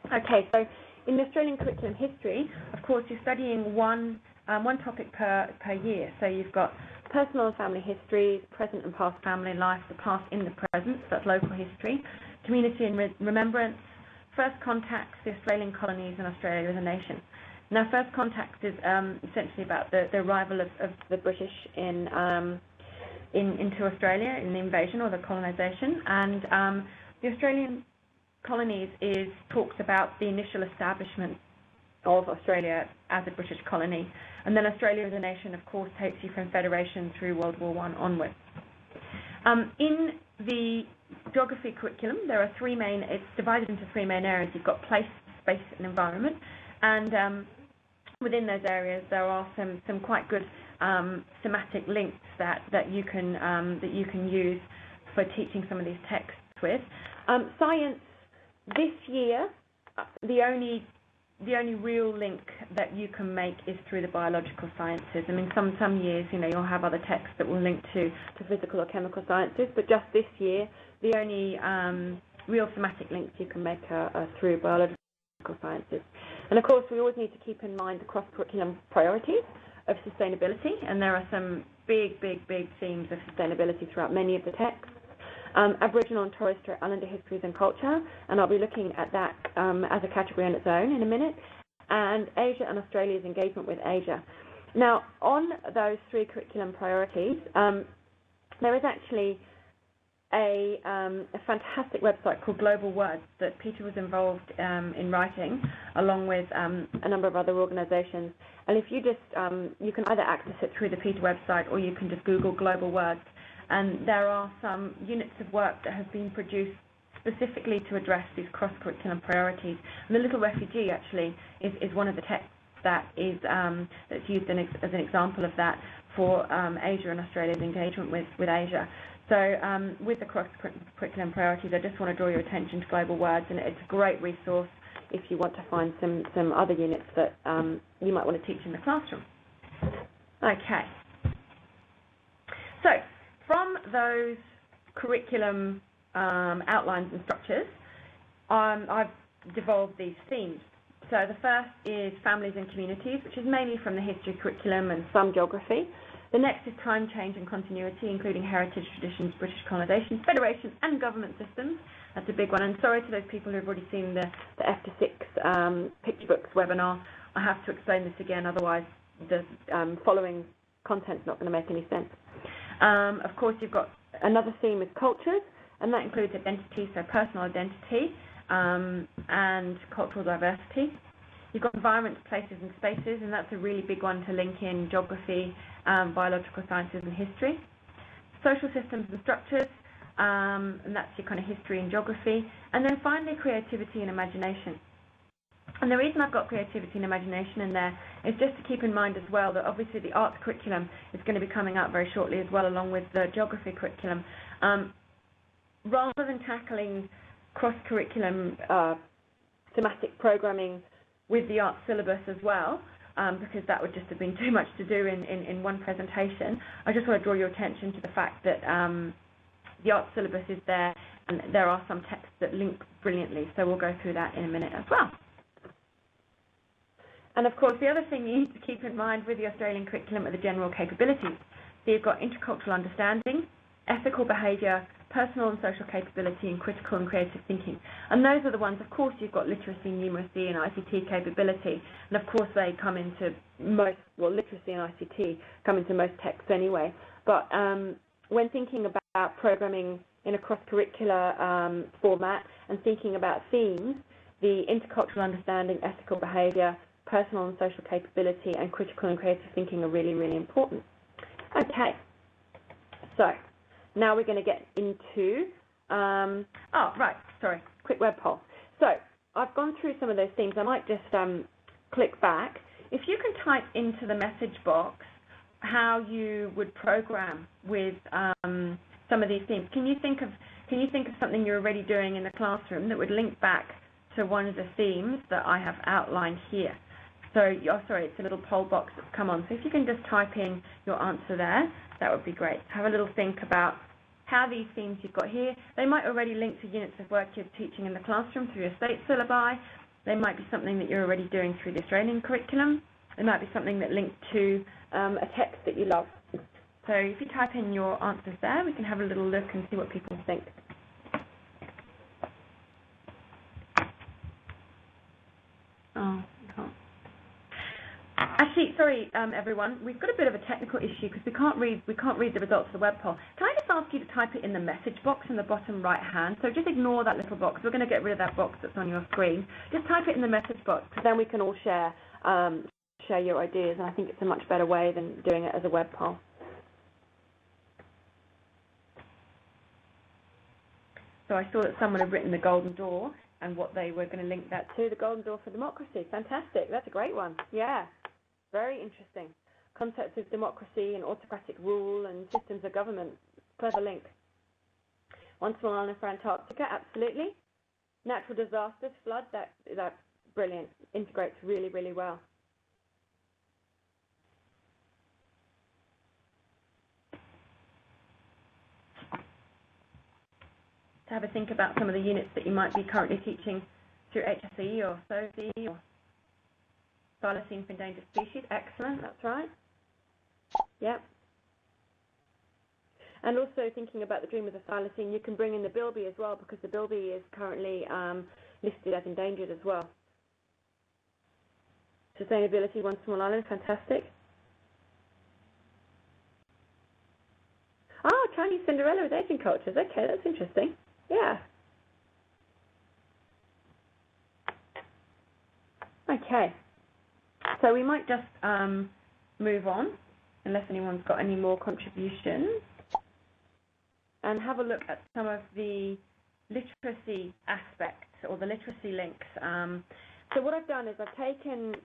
Okay, so in the Australian curriculum history, of course, you're studying one um, one topic per, per year. So you've got personal and family history, present and past family life, the past in the present, so that's local history, community and re remembrance, first contacts, the Australian colonies and Australia as a nation. Now, first contacts is um, essentially about the, the arrival of, of, the British in, um, in, into Australia in the invasion or the colonisation, and um, the Australian colonies is talks about the initial establishment of Australia as a British colony. And then Australia as a nation, of course, takes you from Federation through World War I onwards. Um, in the geography curriculum, there are three main, it's divided into three main areas. You've got place, space, and environment. And um, within those areas, there are some, some quite good um, thematic links that, that, you can, um, that you can use for teaching some of these texts with. Um, science, this year, uh, the only the only real link that you can make is through the biological sciences. I mean, some some years, you know, you'll have other texts that will link to, to physical or chemical sciences, but just this year, the only um, real thematic links you can make are, are through biological sciences. And of course, we always need to keep in mind the cross-curriculum priorities of sustainability, and there are some big, big, big themes of sustainability throughout many of the texts um, Aboriginal and Torres Strait Islander histories and culture, and I'll be looking at that um, as a category on its own in a minute, and Asia and Australia's engagement with Asia. Now, on those three curriculum priorities, um, there is actually a, um, a, fantastic website called Global Words that PETAA was involved um, in writing, along with um, a number of other organisations. And if you just, um, you can either access it through the PETAA website or you can just Google Global Words and there are some units of work that have been produced specifically to address these cross-curriculum priorities. And the Little Refugee actually is, is one of the texts that is um, that's used as an example of that for um, Asia and Australia's engagement with, with Asia. So um, with the cross-curriculum priorities, I just want to draw your attention to Global Words, and it's a great resource if you want to find some, some other units that um, you might want to teach in the classroom. Okay. So from those curriculum um, outlines and structures, um, I've devolved these themes. So the first is families and communities, which is mainly from the history curriculum and some geography. The next is time change and continuity, including heritage, traditions, British colonisation, federation and government systems. That's a big one. And sorry to those people who have already seen the, the F to 6 um, picture books webinar. I have to explain this again, otherwise the um, following content's not going to make any sense. Um, of course, you've got another theme is cultures, and that includes identity, so personal identity um, and cultural diversity. You've got environments, places, and spaces, and that's a really big one to link in geography, um, biological sciences, and history. Social systems and structures, um, and that's your kind of history and geography. And then finally, creativity and imagination. And the reason I've got creativity and imagination in there is just to keep in mind as well that obviously the arts curriculum is going to be coming out very shortly as well, along with the geography curriculum. Um, rather than tackling cross-curriculum uh, thematic programming with the arts syllabus as well, um, because that would just have been too much to do in, in, in, one presentation, I just want to draw your attention to the fact that um, the arts syllabus is there and there are some texts that link brilliantly, so we'll go through that in a minute as well. And of course, the other thing you need to keep in mind with the Australian curriculum are the general capabilities. So you've got intercultural understanding, ethical behaviour, personal and social capability, and critical and creative thinking. And those are the ones, of course, you've got literacy, numeracy, and ICT capability. And of course, they come into most, well, literacy and ICT come into most texts anyway. But um, when thinking about programming in a cross-curricular um, format and thinking about themes, the intercultural understanding, ethical behaviour, personal and social capability, and critical and creative thinking are really, really important. Okay, so now we're going to get into, um, oh, right, sorry, quick web poll. So I've gone through some of those themes. I might just um, click back. If you can type into the message box how you would program with um, some of these themes, can you think of can you think of something you're already doing in the classroom that would link back to one of the themes that I have outlined here? So, oh, sorry, it's a little poll box that's come on. So if you can just type in your answer there, that would be great. Have a little think about how these themes you've got here, they might already link to units of work you're teaching in the classroom through your state syllabi. They might be something that you're already doing through the Australian curriculum. They might be something that linked to um, a text that you love. So if you type in your answers there, we can have a little look and see what people think. Oh, can't. Actually, sorry, um, everyone. We've got a bit of a technical issue because we can't read we can't read the results of the web poll. Can I just ask you to type it in the message box in the bottom right hand? So just ignore that little box. We're going to get rid of that box that's on your screen. Just type it in the message box because then we can all share um, share your ideas, and I think it's a much better way than doing it as a web poll. So I saw that someone had written the Golden Door and what they were going to link that to. The Golden Door for Democracy. Fantastic. That's a great one. Yeah. Very interesting. Concepts of democracy and autocratic rule and systems of government. Clever link. One small island for Antarctica. Absolutely. Natural disasters, flood. That that's brilliant. Integrates really, really well. to have a think about some of the units that you might be currently teaching through HSIE or SOSE or Thylacine for Endangered Species. Excellent, that's right. Yep. And also thinking about the dream of the thylacine, you can bring in the bilby as well because the bilby is currently um, listed as endangered as well. Sustainability, one small island, fantastic. Oh, Chinese Cinderella with Asian cultures. Okay, that's interesting. Yeah. Okay. So we might just um, move on, unless anyone's got any more contributions, and have a look at some of the literacy aspects or the literacy links. Um, so what I've done is I've taken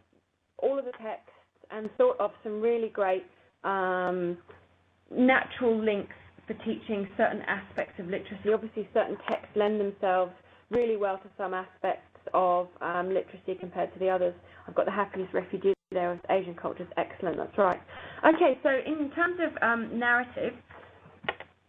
all of the texts and thought of some really great um, natural links for teaching certain aspects of literacy. Obviously, certain texts lend themselves really well to some aspects of um, literacy compared to the others. I've got the happiest refugee there with Asian cultures. Excellent, that's right. Okay, so in terms of um, narrative,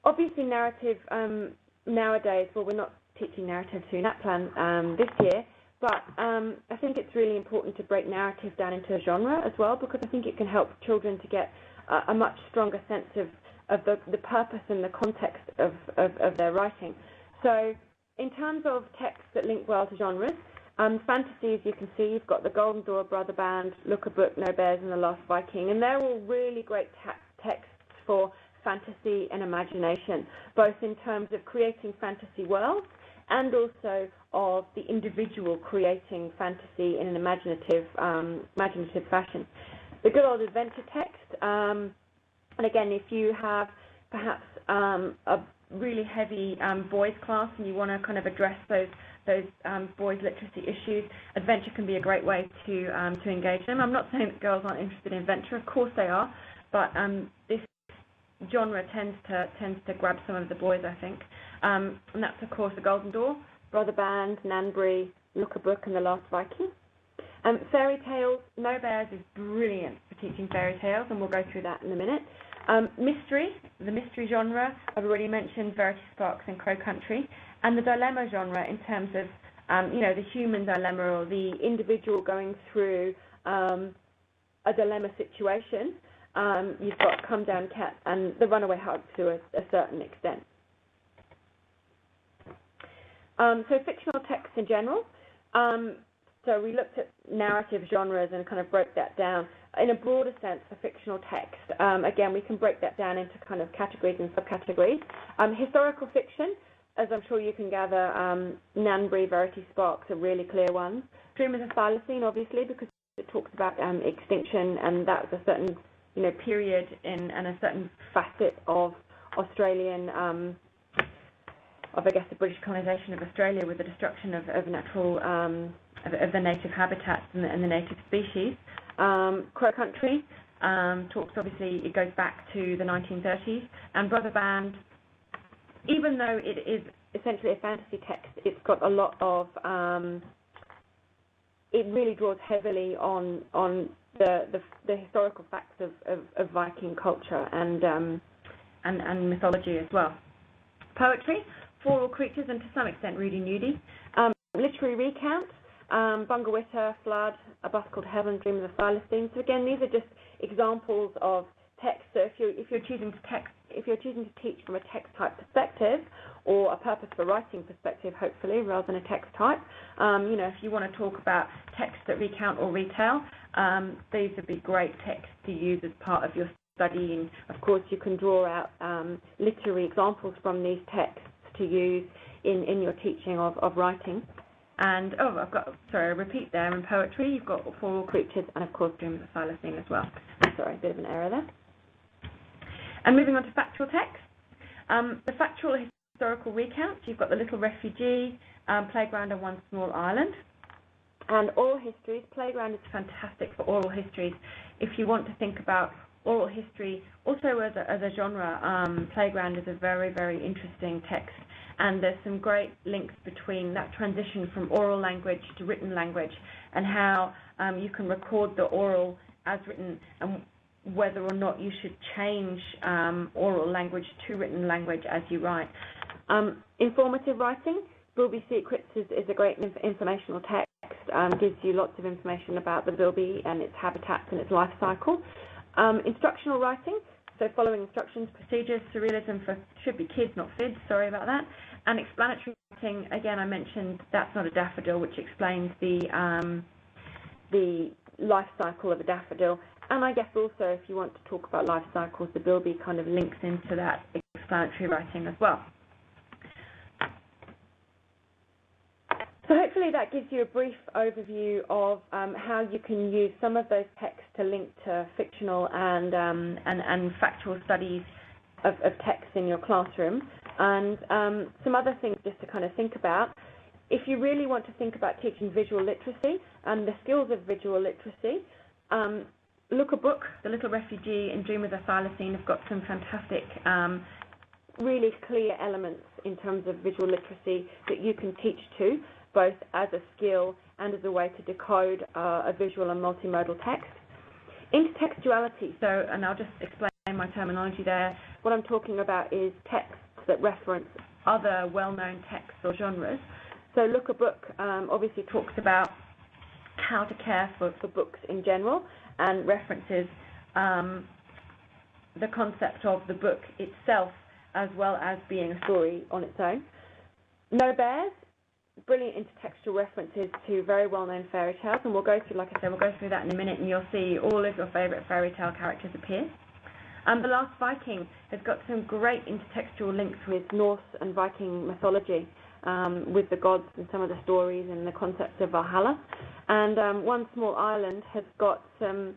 obviously narrative um, nowadays, well, we're not teaching narrative to NAPLAN um, this year, but um, I think it's really important to break narrative down into a genre as well because I think it can help children to get a, a much stronger sense of of the, the purpose and the context of, of, of their writing. So in terms of texts that link well to genres, um, fantasy, as you can see, you've got The Golden Door, Brother Band, Look a Book, No Bears, and The Last Viking, and they're all really great texts for fantasy and imagination, both in terms of creating fantasy worlds and also of the individual creating fantasy in an imaginative, um, imaginative fashion. The good old adventure text, um, and again, if you have perhaps um, a really heavy um, boys class and you want to kind of address those those um, boys literacy issues, adventure can be a great way to um, to engage them. I'm not saying that girls aren't interested in adventure, of course they are, but um, this genre tends to tends to grab some of the boys, I think. Um, and that's of course the Golden Door, Brother Band, Nanberry, Look a Book, and The Last Viking. Um, fairy tales, No Bears is brilliant for teaching fairy tales, and we'll go through that in a minute. Um, mystery, the mystery genre, I've already mentioned Verity Sparks and Crow Country, and the dilemma genre in terms of, um, you know, the human dilemma or the individual going through um, a dilemma situation. Um, you've got Come Down Cat and The Runaway Hug to a, a certain extent. Um, so fictional texts in general. Um, so we looked at narrative genres and kind of broke that down in a broader sense for fictional text, um, again, we can break that down into kind of categories and subcategories. Um, historical fiction, as I'm sure you can gather, um, Nanberry, Verity Sparks are really clear ones. Dream of Thylacine, obviously, because it talks about um, extinction, and that's a certain you know, period in, and a certain facet of Australian, um, of I guess the British colonisation of Australia with the destruction of, of natural, um, of, of, the native habitats and the, and the native species. Um, Crow Country um, talks, obviously, it goes back to the 1930s. And Brother Band, even though it is essentially a fantasy text, it's got a lot of, um, it really draws heavily on on the, the, the historical facts of, of, of, Viking culture and, um, and, and mythology as well. Poetry, For All Creatures, and to some extent Rudie Nudie. Um, literary recount, um, Bunga Flood, A Bus Called Heaven, Dream of the Thylacine. So again, these are just examples of text. So if you're, if you're choosing to text, if you're choosing to teach from a text type perspective or a purpose for writing perspective, hopefully, rather than a text type, um, you know, if you want to talk about texts that recount or retell, um, these would be great texts to use as part of your studying. Of course, you can draw out um, literary examples from these texts to use in, in your teaching of, of writing. And, oh, I've got, sorry, a repeat there, in poetry, you've got All Creatures and, of course, Dream of Thylacine as well. Sorry, a bit of an error there. And moving on to factual text. Um, the factual historical recounts, you've got The Little Refugee, um, Playground and One Small Island. And oral histories, Playground is fantastic for oral histories. If you want to think about oral history, also as a, as a genre, um, Playground is a very, very interesting text and there's some great links between that transition from oral language to written language and how um, you can record the oral as written and whether or not you should change um, oral language to written language as you write. Um, informative writing, Bilby Secrets is, is a great inf informational text, um, gives you lots of information about the bilby and its habitats and its life cycle. Um, instructional writing, so following instructions, procedures, surrealism for should be kids, not FIDS, sorry about that. And explanatory writing, again, I mentioned that's not a daffodil, which explains the um, the life cycle of a daffodil. And I guess also, if you want to talk about life cycles, the Bilby kind of links into that explanatory writing as well. So hopefully that gives you a brief overview of um, how you can use some of those texts to link to fictional and, um, and, and, factual studies of, of text in your classroom. And um, some other things just to kind of think about. If you really want to think about teaching visual literacy and the skills of visual literacy, um, look a book, The Little Refugee and Dream of the Thylacine have got some fantastic, um, really clear elements in terms of visual literacy that you can teach to both as a skill and as a way to decode uh, a visual and multimodal text. Intertextuality, so, and I'll just explain my terminology there. What I'm talking about is texts that reference other well-known texts or genres. So Look a Book um, obviously talks about how to care for, for books in general and references um, the concept of the book itself as well as being a story on its own. No Bears brilliant intertextual references to very well-known fairy tales, and we'll go through, like I said, we'll go through that in a minute, and you'll see all of your favourite fairy tale characters appear. Um, the Last Viking has got some great intertextual links with Norse and Viking mythology, um, with the gods and some of the stories and the concepts of Valhalla. And um, One Small Island has got some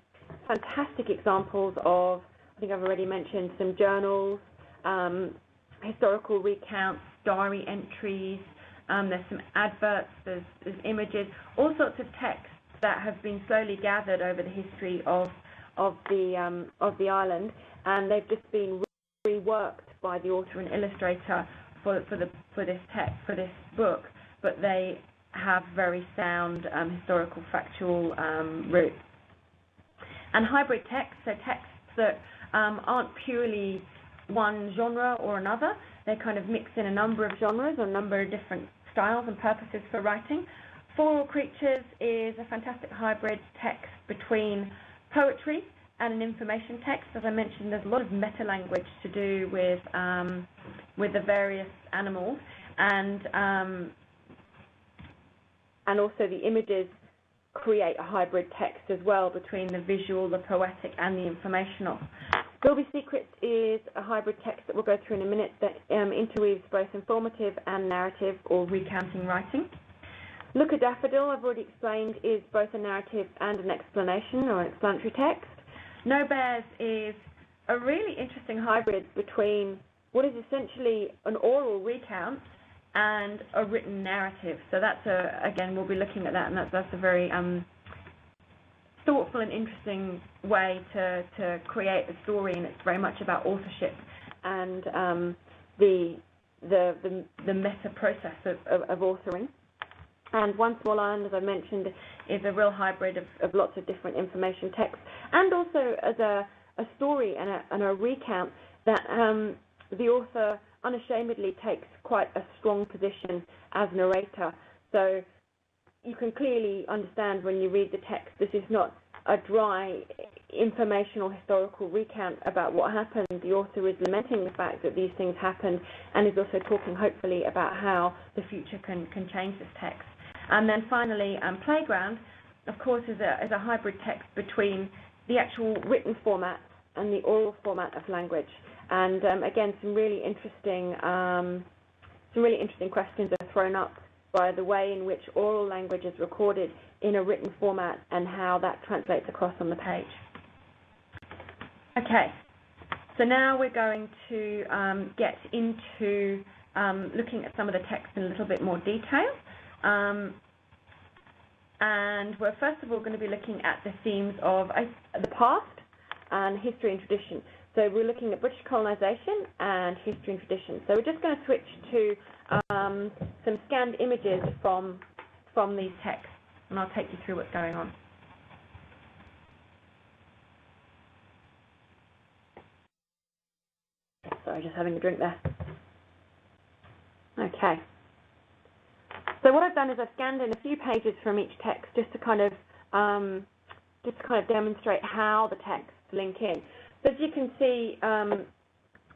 fantastic examples of, I think I've already mentioned, some journals, um, historical recounts, diary entries, um, there's some adverts, there's, there's, images, all sorts of texts that have been slowly gathered over the history of of the um, of the island, and they've just been reworked by the author and illustrator for for the for this text for this book, but they have very sound um, historical factual um, roots. And hybrid texts, so texts that um, aren't purely one genre or another. They kind of mix in a number of genres or a number of different styles and purposes for writing. For All Creatures is a fantastic hybrid text between poetry and an information text. As I mentioned, there's a lot of meta language to do with um, with the various animals, and um, and also the images create a hybrid text as well between the visual, the poetic, and the informational. Bilby Secrets is a hybrid text that we'll go through in a minute that um, interweaves both informative and narrative or recounting writing. Look a Daffodil, I've already explained, is both a narrative and an explanation or an explanatory text. No Bears is a really interesting hybrid between what is essentially an oral recount and a written narrative. So that's a, again, we'll be looking at that, and that's, that's a very um, thoughtful and interesting way to, to create a story, and it's very much about authorship and um, the, the, the, the meta process of, of, of, authoring. And One Small Island, as I mentioned, is a real hybrid of, of lots of different information texts, and also as a, a story and a, and a recount that um, the author unashamedly takes quite a strong position as narrator. So you can clearly understand when you read the text, this is not a dry informational historical recount about what happened. The author is lamenting the fact that these things happened and is also talking hopefully about how the future can, can change this text. And then finally, um, Playground, of course, is a, is a hybrid text between the actual written format and the oral format of language. And um, again, some really interesting, um, some really interesting questions are thrown up by the way in which oral language is recorded in a written format and how that translates across on the page. Okay, so now we're going to um, get into um, looking at some of the text in a little bit more detail. Um, and we're first of all going to be looking at the themes of uh, the past and history and tradition. So we're looking at British colonisation and history and tradition. So we're just going to switch to um, some scanned images from, from these texts, and I'll take you through what's going on. Sorry, just having a drink there. Okay. So what I've done is I've scanned in a few pages from each text just to kind of um, just to kind of demonstrate how the texts link in. So as you can see um,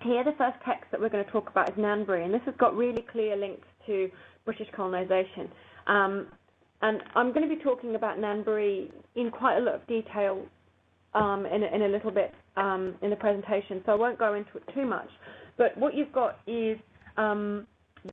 here, the first text that we're going to talk about is Nanberry, and this has got really clear links to British colonisation. Um, and I'm going to be talking about Nanberry in quite a lot of detail um, in, a, in, a, little bit um, in the presentation, so I won't go into it too much. But what you've got is um,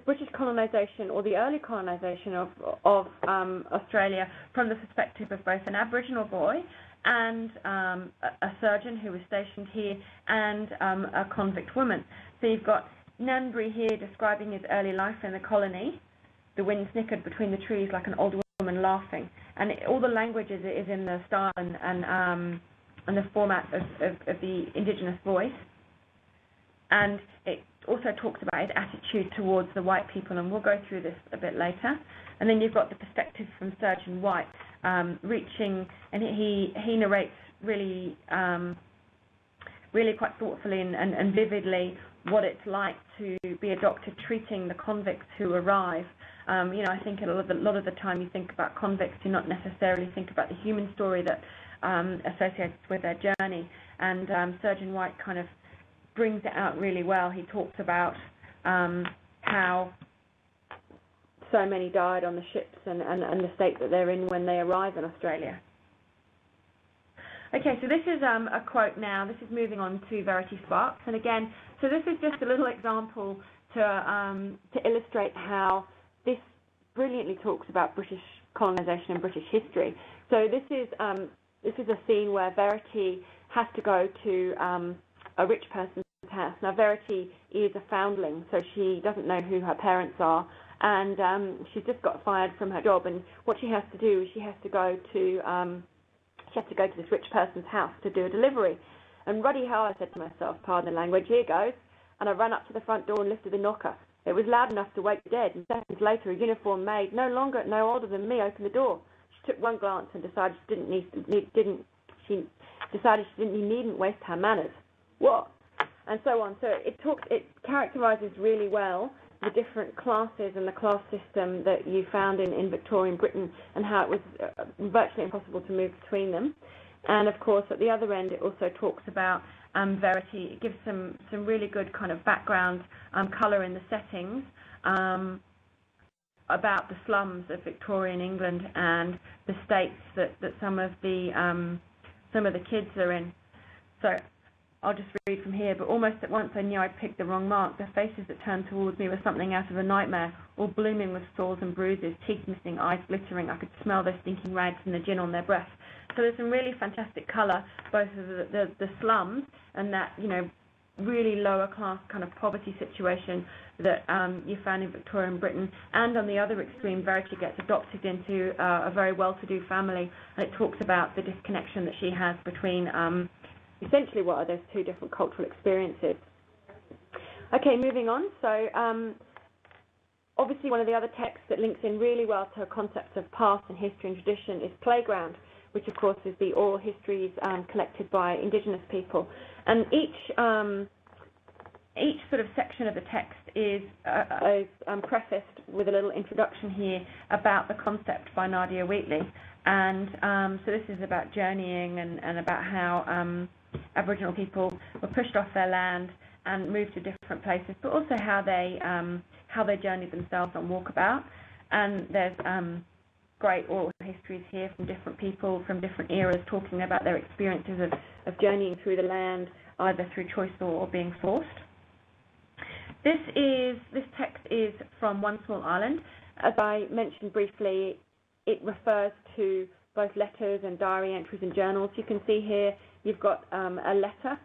British colonisation or the early colonisation of, of um, Australia from the perspective of both an Aboriginal boy and um, a, surgeon who was stationed here and um, a convict woman. So you've got Nanberry here describing his early life in the colony. The wind snickered between the trees like an old woman laughing. And it, all the language is, is, in the style and, and, um, and the format of, of, of the indigenous voice. And it also talks about his attitude towards the white people, and we'll go through this a bit later. And then you've got the perspective from Surgeon White, um, reaching, and he he narrates really um, really quite thoughtfully and, and, and, vividly what it's like to be a doctor treating the convicts who arrive. Um, you know, I think a lot, of the, lot of the time you think about convicts, you not necessarily think about the human story that um, associates with their journey. And um, Surgeon White kind of brings it out really well. He talks about um, how so many died on the ships and, and, and the state that they're in when they arrive in Australia. Okay, so this is um, a quote now. This is moving on to Verity Sparks. And again, so this is just a little example to, um, to illustrate how this brilliantly talks about British colonisation and British history. So this is, um, this is a scene where Verity has to go to um, a rich person's house. Now, Verity is a foundling, so she doesn't know who her parents are, and um, she's just got fired from her job. And what she has to do is she has to go to um, she has to go to this rich person's house to do a delivery. And ruddy how I said to myself, pardon the language, here goes. And I ran up to the front door and lifted the knocker. It was loud enough to wake the dead, and seconds later a uniformed maid, no longer no older than me, opened the door. She took one glance and decided she didn't need, didn't she decided she didn't needn't waste her manners. What? and so on. So it talks, it characterises really well the different classes and the class system that you found in, in Victorian Britain and how it was uh, virtually impossible to move between them. And of course, at the other end, it also talks about um, Verity. It gives some, some really good kind of background um, colour in the settings um, about the slums of Victorian England and the states that, that some of the um, some of the kids are in. So I'll just read from here. But almost at once I knew I'd picked the wrong mark. The faces that turned towards me were something out of a nightmare, all blooming with sores and bruises, teeth missing, eyes glittering. I could smell their stinking rags and the gin on their breath. So there's some really fantastic colour, both of the, the, the slums and that, you know, really lower class kind of poverty situation that um, you found in Victorian Britain. And on the other extreme, Verity gets adopted into uh, a very well-to-do family, and it talks about the disconnection that she has between um, essentially what are those two different cultural experiences. Okay, moving on. So um, obviously one of the other texts that links in really well to concepts of past and history and tradition is Playground, which of course is the oral histories um, collected by Indigenous people. And each um, each sort of section of the text is, uh, um, prefaced with a little introduction here about the concept by Nadia Wheatley. And um, so this is about journeying and, and about how um, Aboriginal people were pushed off their land and moved to different places, but also how they um, how they journeyed themselves on walkabout. And there's um, great oral histories here from different people from different eras talking about their experiences of, of journeying through the land, either through choice or, or being forced. This is this text is from One Small Island. As I mentioned briefly, it refers to both letters and diary entries and journals. You can see here you've got um, a letter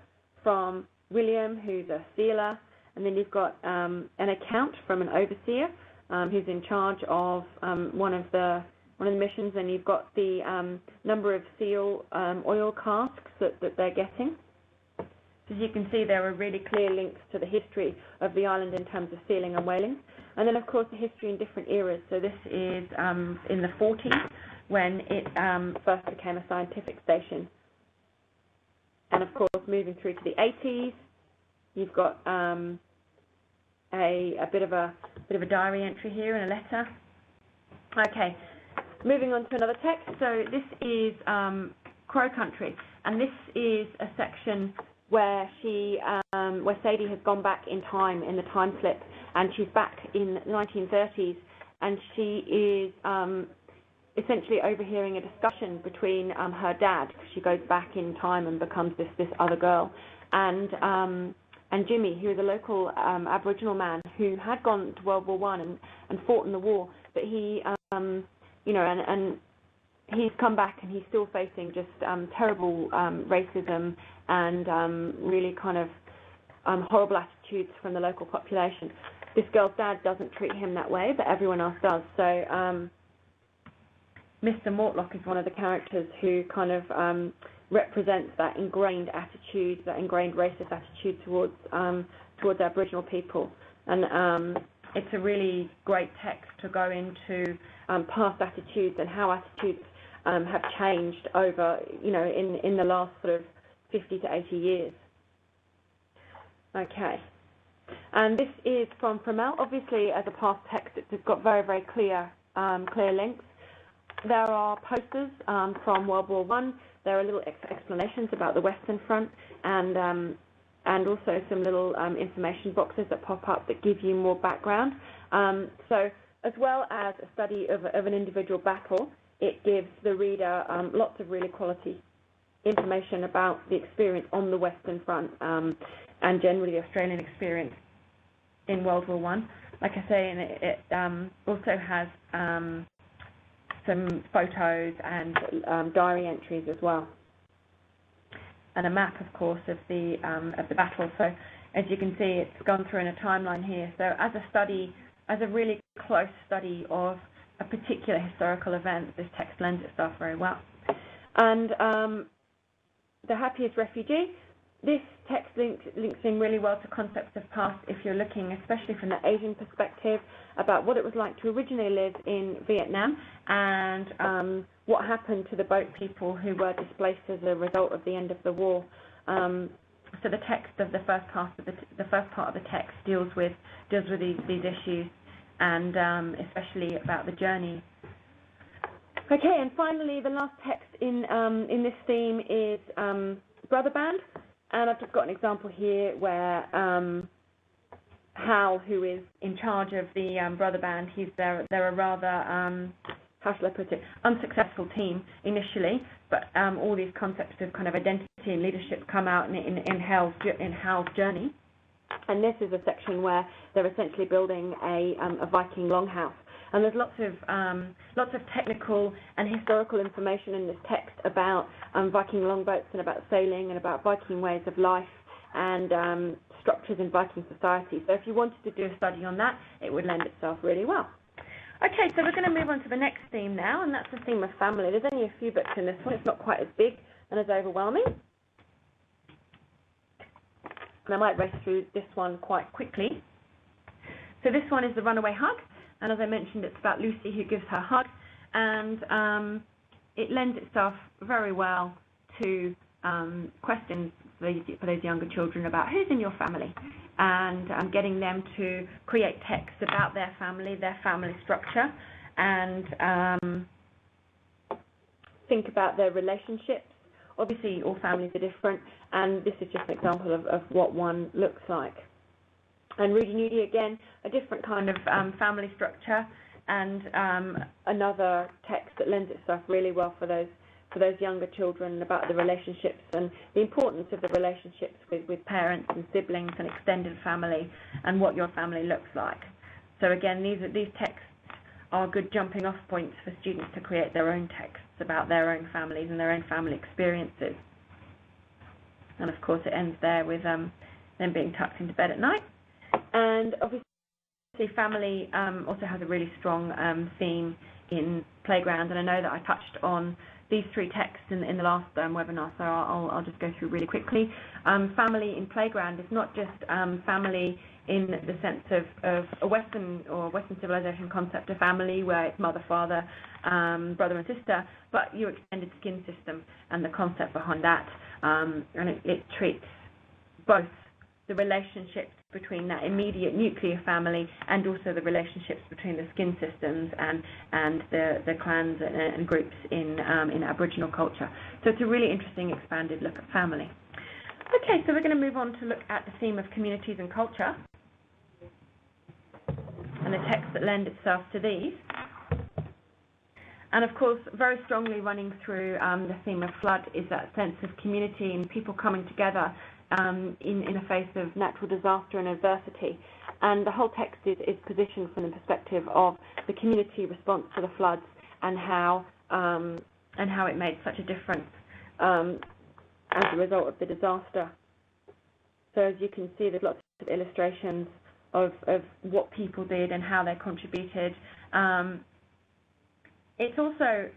from William, who's a sealer, and then you've got um, an account from an overseer um, who's in charge of um, one of the one of the missions, and you've got the um, number of seal oil casks that, that they're getting. As you can see, there are really clear links to the history of the island in terms of sealing and whaling. And then, of course, the history in different eras. So this is um, in the 40s when it um, first became a scientific station. And, of course, moving through to the 80s, you've got um, a, a, bit of a bit of a diary entry here and a letter. Okay, moving on to another text. So this is um, Crow Country, and this is a section where she, um, where Sadie has gone back in time in the time slip, and she's back in the 1930s, and she is um, essentially overhearing a discussion between um, her dad, she goes back in time and becomes this this other girl, and um, and Jimmy, who is a local um, Aboriginal man who had gone to World War One and, and fought in the war, but he, um, you know, and, and he's come back and he's still facing just um, terrible um, racism and um, really kind of um, horrible attitudes from the local population. This girl's dad doesn't treat him that way, but everyone else does. So um, Mr. Mortlock is one of the characters who kind of um, represents that ingrained attitude, that ingrained racist attitude towards um, towards Aboriginal people. And um, it's a really great text to go into um, past attitudes and how attitudes um, have changed over, you know, in in the last sort of 50 to 80 years. Okay. And this is from Fromelles. Obviously, as a past text, it's got very, very clear, um, clear links. There are posters um, from World War One. There are little ex explanations about the Western Front, and um, and also some little um, information boxes that pop up that give you more background. Um, so, as well as a study of, of, an individual battle, it gives the reader um, lots of really quality information about the experience on the Western Front um, and generally the Australian experience in World War One. Like I say, and it, it also has some photos and um, diary entries as well, and a map, of course, of the um, of the battle. So, as you can see, it's gone through in a timeline here. So, as a study, as a really close study of a particular historical event, this text lends itself very well. And um, the happiest refugee. This text links, links in really well to concepts of past if you're looking, especially from the Asian perspective, about what it was like to originally live in Vietnam and um, what happened to the boat people who were displaced as a result of the end of the war. Um, so the text of the first part of the, the first part of the text deals with deals with these, these issues and um, especially about the journey Okay, and finally, the last text in um, in this theme is um, Brother Band, and I've just got an example here where um, Hal, who is in charge of the um, Brother Band, he's they're, they're a rather um, how shall I put it, unsuccessful team initially, but um, all these concepts of kind of identity and leadership come out in, in, in, Hal's, in Hal's journey. And this is a section where they're essentially building a, um, a Viking longhouse and there's lots of um, lots of technical and historical information in this text about um, Viking longboats and about sailing and about Viking ways of life and um, structures in Viking society. So if you wanted to do a study on that, it would lend itself really well. Okay, so we're going to move on to the next theme now, and that's the theme of family. There's only a few books in this one. It's not quite as big and as overwhelming. And I might race through this one quite quickly. So this one is The Runaway Hug. And as I mentioned, it's about Lucy who gives her hug, and um, it lends itself very well to um, questions for those, for those, younger children about who's in your family. and um, getting them to create texts about their family, their family structure, and um, think about their relationships. Obviously, all families are different, and this is just an example of, of what one looks like. And Rudie Nudie, again, a different kind of um, family structure, and um, another text that lends itself really well for those for those younger children about the relationships and the importance of the relationships with, with parents and siblings and extended family and what your family looks like. So again, these are, these texts are good jumping off points for students to create their own texts about their own families and their own family experiences. And of course it ends there with um, them being tucked into bed at night. And obviously family um, also has a really strong um, theme in Playground and I know that I touched on these three texts in, in the last um, webinar, so I'll, I'll, just go through really quickly. Um, family in Playground is not just um, family in the sense of, of, a Western or Western civilization concept of family, where it's mother, father, um, brother and sister, but your extended skin system and the concept behind that. And it, it treats both the relationships between that immediate nuclear family and also the relationships between the skin systems and and the, the clans and, and groups in um, in Aboriginal culture. So it's a really interesting expanded look at family. Okay, so we're going to move on to look at the theme of communities and culture and the text that lend itself to these. And of course, very strongly running through um, the theme of flood is that sense of community and people coming together um, in, in the face of natural disaster and adversity. And the whole text is, is positioned from the perspective of the community response to the floods and how um, and how it made such a difference um, as a result of the disaster. So as you can see, there's lots of illustrations of, of what people did and how they contributed. Um, it's also,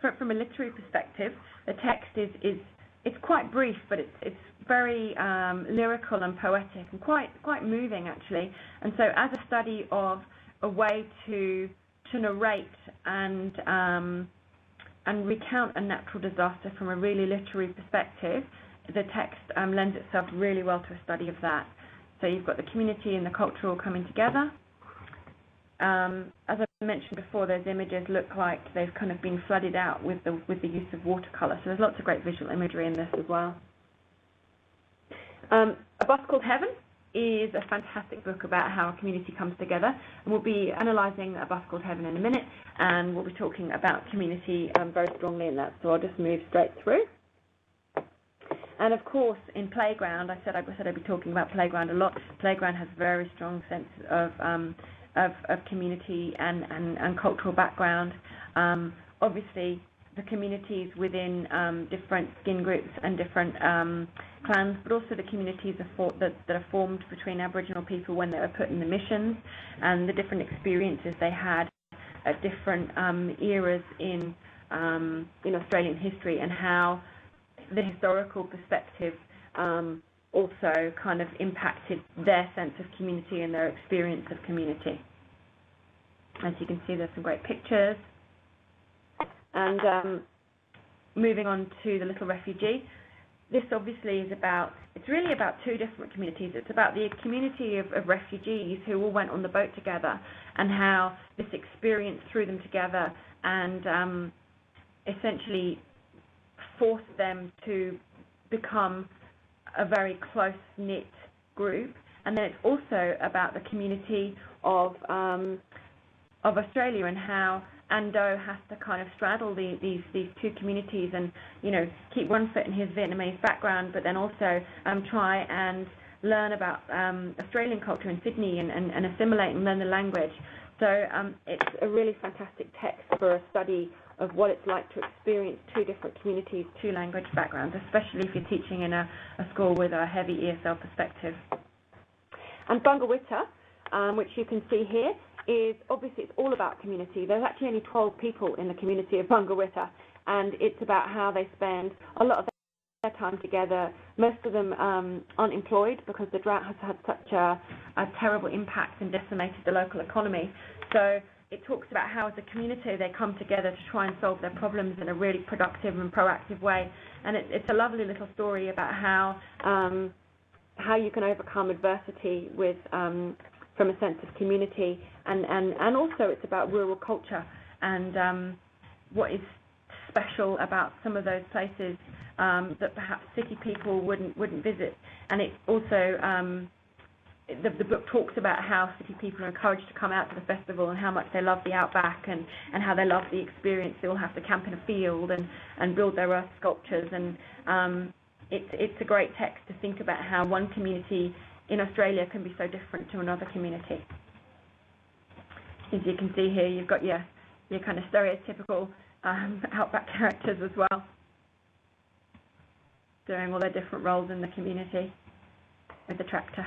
from a literary perspective, the text is, is it's quite brief, but it's, it's very um, lyrical and poetic and quite quite moving actually. And so, as a study of a way to to narrate and um, and recount a natural disaster from a really literary perspective, the text um, lends itself really well to a study of that. So you've got the community and the culture all coming together. Um, as mentioned before, those images look like they've kind of been flooded out with the with the use of watercolor. So there's lots of great visual imagery in this as well. Um, a Bus Called Heaven is a fantastic book about how a community comes together. And we'll be analysing A Bus Called Heaven in a minute, and we'll be talking about community um, very strongly in that. So I'll just move straight through. And of course, in Playground, I said I said I'd be talking about Playground a lot. Playground has a very strong sense of um, of, of, community and, and, and cultural background. Um, obviously, the communities within um, different skin groups and different um, clans, but also the communities that, that, are formed between Aboriginal people when they were put in the missions and the different experiences they had at different um, eras in um, in Australian history and how the historical perspective um, also kind of impacted their sense of community and their experience of community. As you can see, there's some great pictures. And um, moving on to the little refugee, this obviously is about, it's really about two different communities. It's about the community of, of refugees who all went on the boat together and how this experience threw them together and um, essentially forced them to become a very close-knit group. And then it's also about the community of um, of Australia and how Anh Do has to kind of straddle the, these these two communities and you know keep one foot in his Vietnamese background, but then also um, try and learn about um, Australian culture in Sydney and, and, and, assimilate and learn the language. So um, it's a really fantastic text for a study of what it's like to experience two different communities, two language backgrounds, especially if you're teaching in a, a school with a heavy ESL perspective. And Bungawitta, um, which you can see here, is obviously it's all about community. There's actually only 12 people in the community of Bungawitta, and it's about how they spend a lot of their time together. Most of them um, aren't employed because the drought has had such a, a terrible impact and decimated the local economy. So it talks about how as a community they come together to try and solve their problems in a really productive and proactive way. And it, it's a lovely little story about how um, how you can overcome adversity with um, from a sense of community, and, and, and also it's about rural culture and um, what is special about some of those places um, that perhaps city people wouldn't wouldn't visit. And it also um, the, the book talks about how city people are encouraged to come out to the festival and how much they love the outback and, and how they love the experience. They all have to camp in a field and, and build their earth sculptures. And um, it's, it's a great text to think about how one community in Australia can be so different to another community. As you can see here, you've got your, your kind of stereotypical um, outback characters as well, doing all their different roles in the community with the tractor.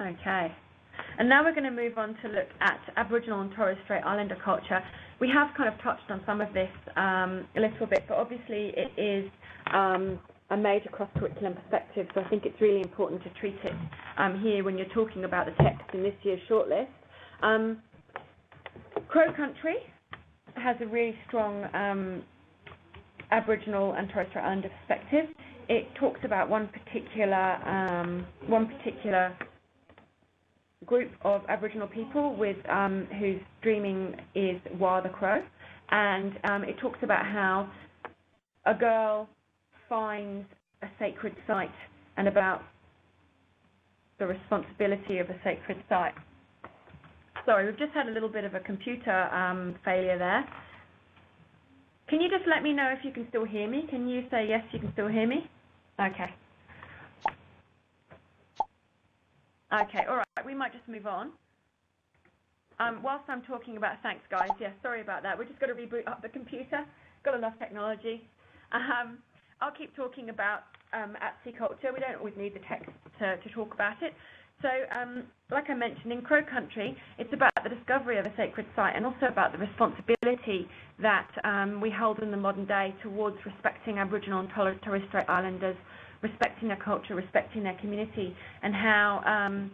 Okay. And now we're going to move on to look at Aboriginal and Torres Strait Islander culture. We have kind of touched on some of this um, a little bit, but obviously it is um, a major cross-curriculum perspective, so I think it's really important to treat it um, here when you're talking about the text in this year's shortlist. Um, Crow Country has a really strong um, Aboriginal and Torres Strait Islander perspective. It talks about one particular um, one particular group of Aboriginal people with um, whose dreaming is Waa the Crow, and um, it talks about how a girl finds a sacred site and about the responsibility of a sacred site. Sorry, we've just had a little bit of a computer um, failure there. Can you just let me know if you can still hear me? Can you say yes, you can still hear me? Okay. Okay, all right, we might just move on. Um, whilst I'm talking about thanks, guys, yeah, sorry about that. We're just going to reboot up the computer. Got love technology. Um, I'll keep talking about um, culture. We don't always need the text to, to talk about it. So, um, like I mentioned, in Crow Country, it's about the discovery of a sacred site and also about the responsibility that um, we hold in the modern day towards respecting Aboriginal and Torres Strait Islanders respecting their culture, respecting their community, and how, um,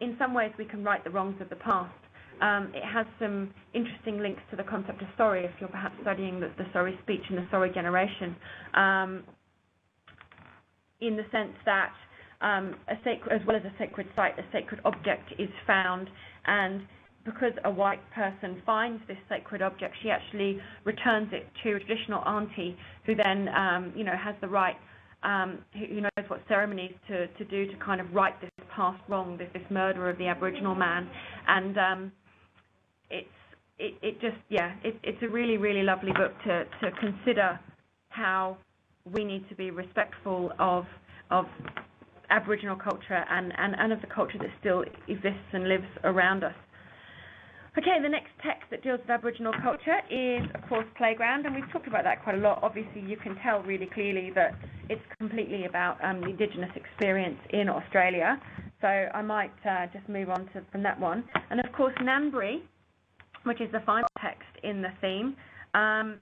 in some ways, we can right the wrongs of the past. Um, it has some interesting links to the concept of sorry if you're perhaps studying the, the sorry speech and the sorry generation, um, in the sense that um, sacred, as well as a sacred site, a sacred object is found, and because a white person finds this sacred object, she actually returns it to a traditional auntie, who then, um, you know, has the right um, who, knows what ceremonies to, to do to kind of right this past wrong, this, this murder of the Aboriginal man. And um, it's it, it just, yeah, it, it's a really, really lovely book to, to consider how we need to be respectful of, of Aboriginal culture and, and, and of the culture that still exists and lives around us. Okay, the next text that deals with Aboriginal culture is, of course, Playground, and we've talked about that quite a lot. Obviously, you can tell really clearly that it's completely about um, the Indigenous experience in Australia. So I might uh, just move on to, from that one. And of course, Nanberry, which is the final text in the theme. Um,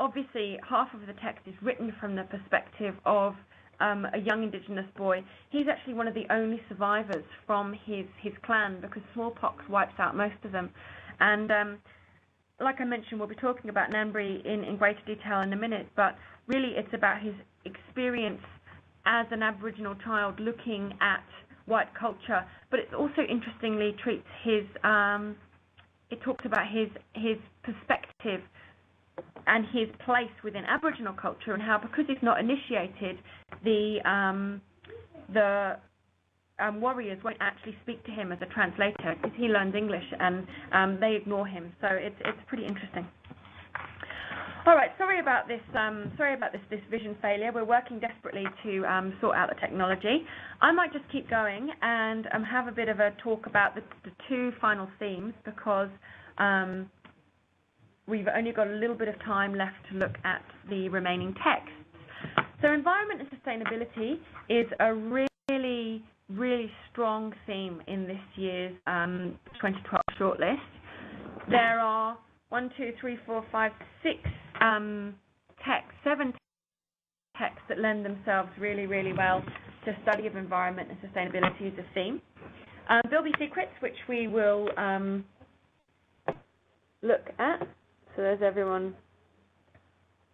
obviously, half of the text is written from the perspective of um, a young Indigenous boy. He's actually one of the only survivors from his, his clan because smallpox wipes out most of them. And um, like I mentioned, we'll be talking about Nanberry in, in greater detail in a minute, but really it's about his experience as an Aboriginal child looking at white culture, but it also interestingly treats his, um, it talks about his, his perspective and his place within Aboriginal culture and how because he's not initiated, the um, the um, warriors won't actually speak to him as a translator because he learns English and um, they ignore him. So it's it's pretty interesting. All right, sorry about this. Um, sorry about this this vision failure. We're working desperately to um, sort out the technology. I might just keep going and um, have a bit of a talk about the, the two final themes because um, we've only got a little bit of time left to look at the remaining texts. So environment and sustainability is a really, really strong theme in this year's um, 2012 shortlist. There are one, two, three, four, five, six um, texts, seven texts that lend themselves really, really well to study of environment and sustainability as a theme. Um, Bilby Secrets, which we will um, look at. So there's everyone.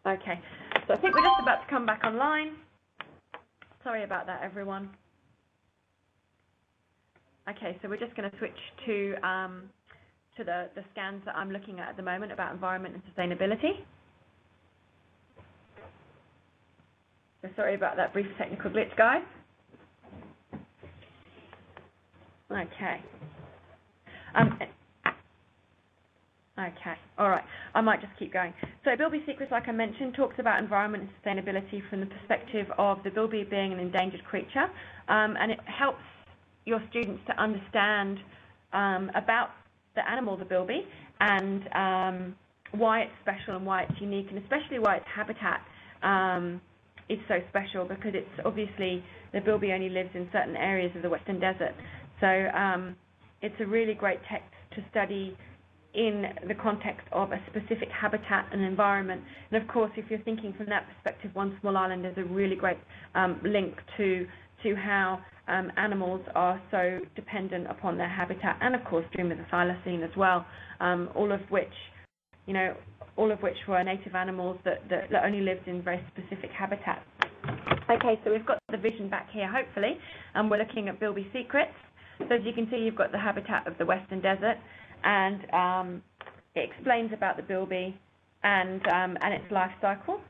Okay, so I think we're just about to come back online. Sorry about that, everyone. Okay, so we're just going to switch to um, to the, the scans that I'm looking at at the moment about environment and sustainability. So sorry about that brief technical glitch, guys. Okay. Um, okay, all right. I might just keep going. So Bilby Secrets, like I mentioned, talks about environment and sustainability from the perspective of the bilby being an endangered creature, um, and it helps your students to understand um, about the animal, the bilby, and um, why it's special and why it's unique, and especially why its habitat um, is so special because it's obviously the bilby only lives in certain areas of the Western Desert. So um, it's a really great text to study in the context of a specific habitat and environment. And of course, if you're thinking from that perspective, One Small Island is a really great um, link to to how um, animals are so dependent upon their habitat, and of course Dream of the Thylacine as well, um, all of which, you know, all of which were native animals that, that, that only lived in very specific habitats. Okay, so we've got the vision back here, hopefully, and we're looking at Bilby Secrets. So as you can see, you've got the habitat of the Western Desert, and um, it explains about the bilby and, um, and its life cycle.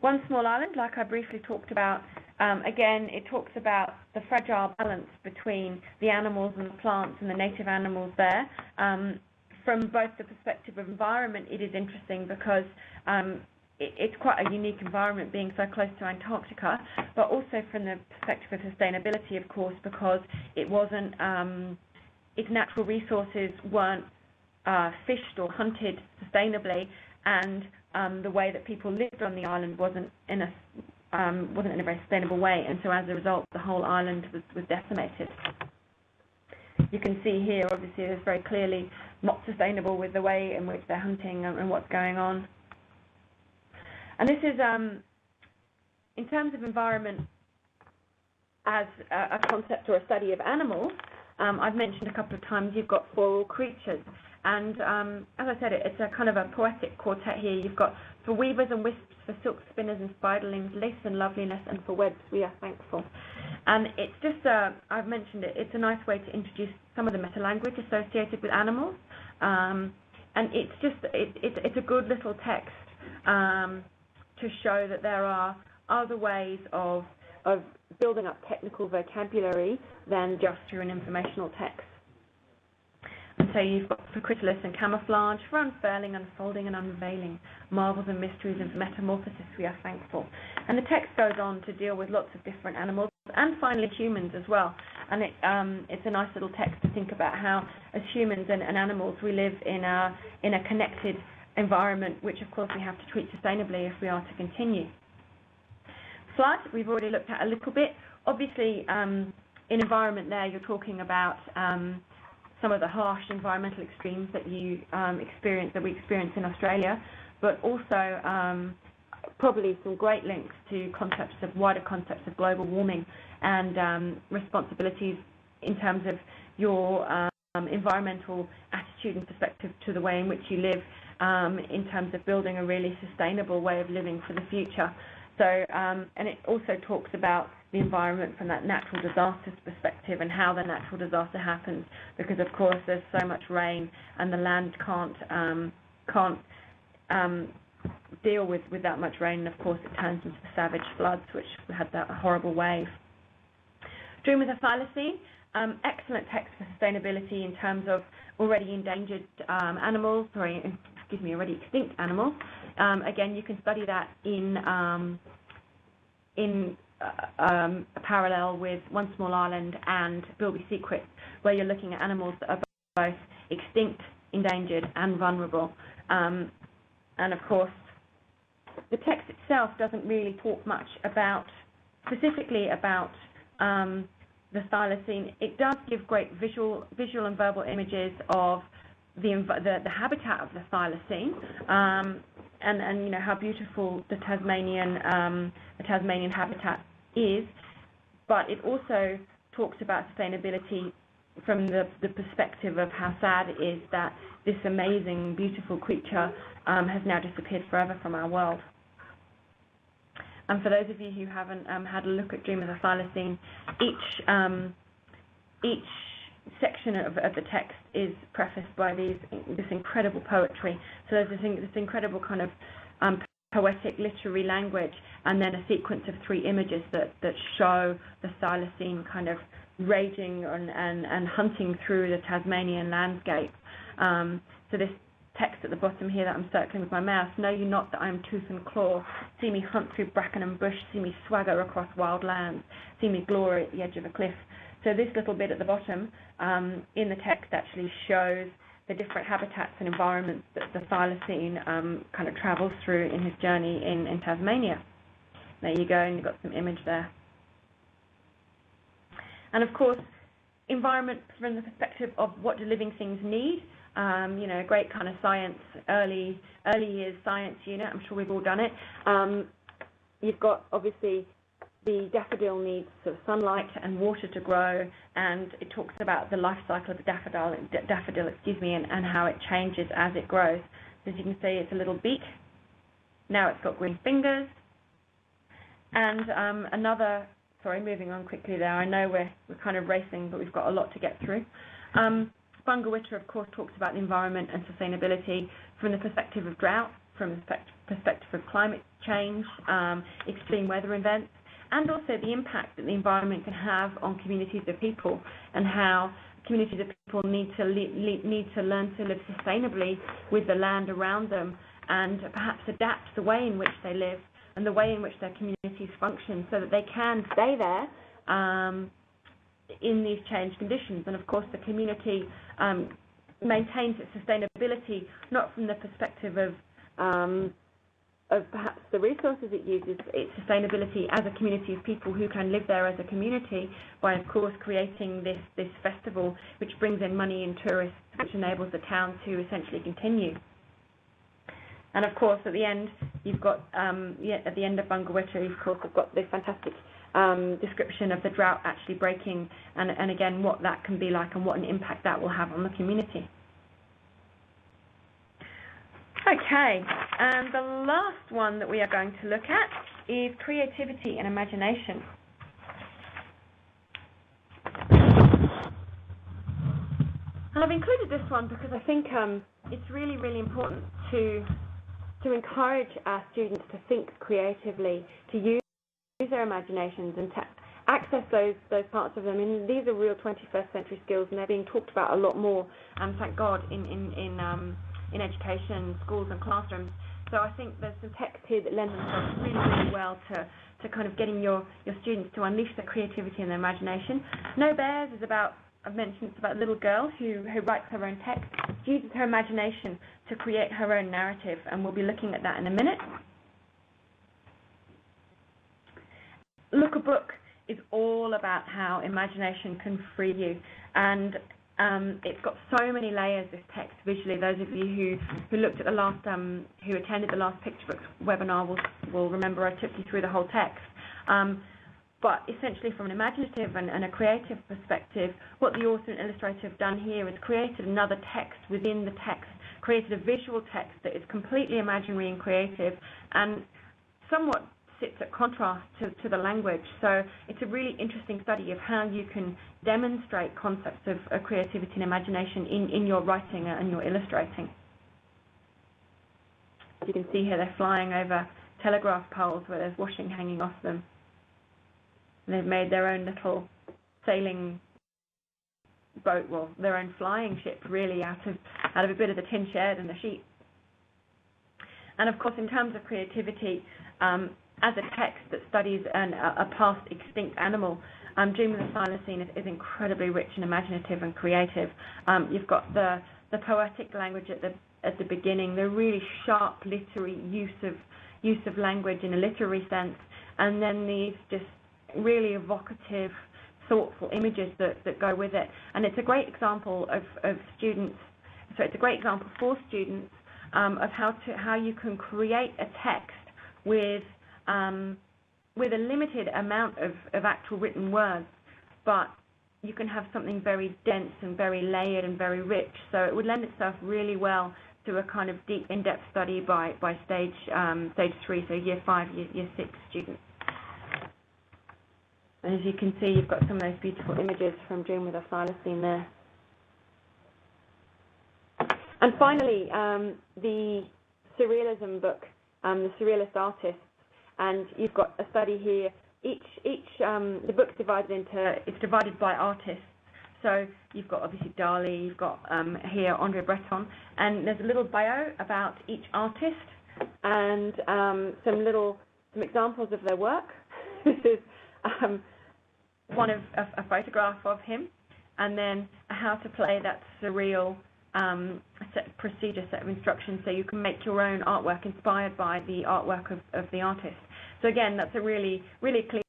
One small island, like I briefly talked about, um, again, it talks about the fragile balance between the animals and the plants and the native animals there. Um, from both the perspective of environment, it is interesting because um, it, it's quite a unique environment being so close to Antarctica, but also from the perspective of sustainability, of course, because it wasn't, its natural resources weren't uh, fished or hunted sustainably, and um, the way that people lived on the island wasn't in a um, wasn't in a very sustainable way, and so as a result, the whole island was, was decimated. You can see here, obviously, it's very clearly not sustainable with the way in which they're hunting and, and what's going on. And this is, um, in terms of environment as a, a, concept or a study of animals, um, I've mentioned a couple of times you've got For All Creatures. And um, as I said, it's a kind of a poetic quartet here. You've got for weavers and wisps, for silk spinners and spiderlings, lace and loveliness, and for webs, we are thankful. And it's just, uh, I've mentioned it, it's a nice way to introduce some of the meta language associated with animals. Um, and it's just, it, it, it's a good little text um, to show that there are other ways of, of building up technical vocabulary than just through an informational text. And so you've got for chrysalis and camouflage, for unfurling, unfolding, and unveiling, marvels and mysteries of metamorphosis, we are thankful. And the text goes on to deal with lots of different animals and finally humans as well. And it, um, it's a nice little text to think about how, as humans and, and animals, we live in a, in a connected environment, which of course we have to treat sustainably if we are to continue. Flood, we've already looked at a little bit. Obviously, um, in environment there, you're talking about um, some of the harsh environmental extremes that you um, experience, that we experience in Australia, but also um, probably some great links to concepts of wider concepts of global warming and um, responsibilities in terms of your um, environmental attitude and perspective to the way in which you live um, in terms of building a really sustainable way of living for the future. So, um, and it also talks about the environment from that natural disasters perspective and how the natural disaster happens because of course there's so much rain and the land can't um, can't um, deal with, with that much rain and of course it turns into savage floods which we had that horrible wave. Dream of the Thylacine. um, excellent text for sustainability in terms of already endangered um, animals, sorry, excuse me, already extinct animal. Um, again, you can study that in um, in uh, um, a parallel with One Small Island and Bilby Secret, where you're looking at animals that are both extinct, endangered, and vulnerable. Um, and of course, the text itself doesn't really talk much about, specifically about um, the thylacine. It does give great visual, visual and verbal images of the, the, the habitat of the thylacine, um, and, and you know how beautiful the Tasmanian um, the Tasmanian habitat is, but it also talks about sustainability from the, the perspective of how sad it is that this amazing, beautiful creature um, has now disappeared forever from our world. And for those of you who haven't um, had a look at Dream of the Thylacine, each um, each section of, of, the text is prefaced by these this incredible poetry. So there's this, this incredible kind of um, poetic literary language, and then a sequence of three images that that show the thylacine kind of raging and, and, and hunting through the Tasmanian landscape. Um, so this text at the bottom here that I'm circling with my mouse, know you not that I am tooth and claw, see me hunt through bracken and bush, see me swagger across wild lands, see me glory at the edge of a cliff. So this little bit at the bottom um, in the text actually shows the different habitats and environments that the thylacine um, kind of travels through in his journey in, in Tasmania. There you go, and you've got some image there. And of course, environment from the perspective of what do living things need. Um, you know, a great kind of science, early early years science unit. I'm sure we've all done it. Um, you've got obviously the daffodil needs sort of sunlight and water to grow, and it talks about the life cycle of the daffodil, daffodil, excuse me, and, and how it changes as it grows. As you can see, it's a little beak. Now it's got green fingers, and um, another sorry, moving on quickly there. I know we're, we're kind of racing, but we've got a lot to get through. Um, Bungawitta, of course, talks about the environment and sustainability from the perspective of drought, from the perspective of climate change, um, extreme weather events, and also the impact that the environment can have on communities of people and how communities of people need to need to learn to live sustainably with the land around them and perhaps adapt the way in which they live and the way in which their communities function so that they can stay there um, in these changed conditions. And of course, the community um, maintains its sustainability not from the perspective of um, of perhaps the resources it uses, its sustainability as a community of people who can live there as a community by, of course, creating this, this festival which brings in money and tourists, which enables the town to essentially continue. And of course, at the end, you've got um, yeah, at the end of Bungawitta, of course, I've got this fantastic um, description of the drought actually breaking, and, and again, what that can be like and what an impact that will have on the community. Okay, and the last one that we are going to look at is creativity and imagination. And I've included this one because I think um, it's really, really important to to encourage our students to think creatively, to use, use their imaginations and to access those those parts of them. And these are real 21st century skills, and they're being talked about a lot more. And thank God in in in um, in education, schools, and classrooms. So I think there's some texts here that lend themselves really, really well to to kind of getting your your students to unleash their creativity and their imagination. No Bears is about I've mentioned it's about a little girl who, who writes her own text, uses her imagination to create her own narrative, and we'll be looking at that in a minute. Look a Book is all about how imagination can free you, and um, it's got so many layers, this text, visually. Those of you who, who looked at the last, um, who attended the last Picture Books webinar will, will remember I took you through the whole text. Um, but essentially, from an imaginative and, and, a creative perspective, what the author and illustrator have done here is created another text within the text, created a visual text that is completely imaginary and creative, and somewhat sits at contrast to, to the language. So it's a really interesting study of how you can demonstrate concepts of, of creativity and imagination in, in your writing and your illustrating. As you can see here, they're flying over telegraph poles where there's washing hanging off them. And they've made their own little sailing boat, well, their own flying ship, really, out of out of a bit of the tin shed and the sheet. And of course, in terms of creativity, um, as a text that studies an, a past extinct animal, um, Dream of the Thylacine is, is, incredibly rich and imaginative and creative. Um, you've got the the poetic language at the at the beginning, the really sharp literary use of use of language in a literary sense, and then these just really evocative, thoughtful images that, that go with it. And it's a great example of, of students, so it's a great example for students um, of how to how you can create a text with um, with a limited amount of, of actual written words, but you can have something very dense and very layered and very rich. So it would lend itself really well to a kind of deep, in-depth study by, by stage, um, stage three, so year five, year, year six students. And as you can see, you've got some of those beautiful images from Dream with Thylacine there. And finally, um, the surrealism book, um, the surrealist artists, and you've got a study here. Each, each, um, the book's divided into, it's divided by artists. So you've got obviously Dali, you've got um, here Andre Breton, and there's a little bio about each artist and um, some little some examples of their work. this is um, one of a, a, photograph of him, and then how to play that surreal um, set procedure, set of instructions, so you can make your own artwork inspired by the artwork of, of the artist. So again, that's a really really clear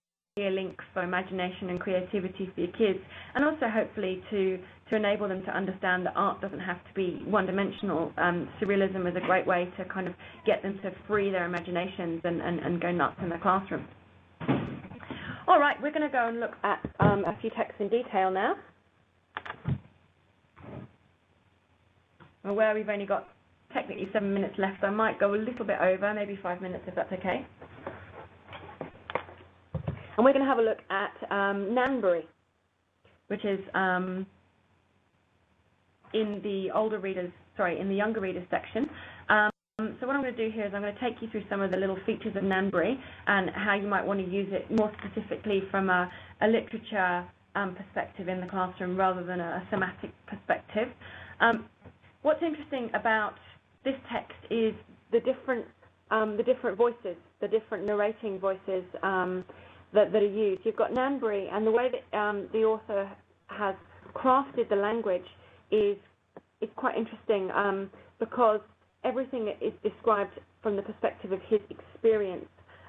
link for imagination and creativity for your kids, and also hopefully to to enable them to understand that art doesn't have to be one-dimensional. Um, surrealism is a great way to kind of get them to free their imaginations and, and, and go nuts in the classroom. All right, we're going to go and look at um, a few texts in detail now. I'm aware we've only got technically seven minutes left, I might go a little bit over, maybe five minutes if that's okay. And we're going to have a look at um, Nanberry, which is um, in the older readers, sorry, in the younger readers section. Um, so what I'm going to do here is I'm going to take you through some of the little features of Nanberry and how you might want to use it more specifically from a, a literature um, perspective in the classroom rather than a, thematic perspective. Um, what's interesting about this text is the different um, the different voices, the different narrating voices that, that, are used. You've got Nanberry, and the way that um, the author has crafted the language is is quite interesting um, because everything is described from the perspective of his experience.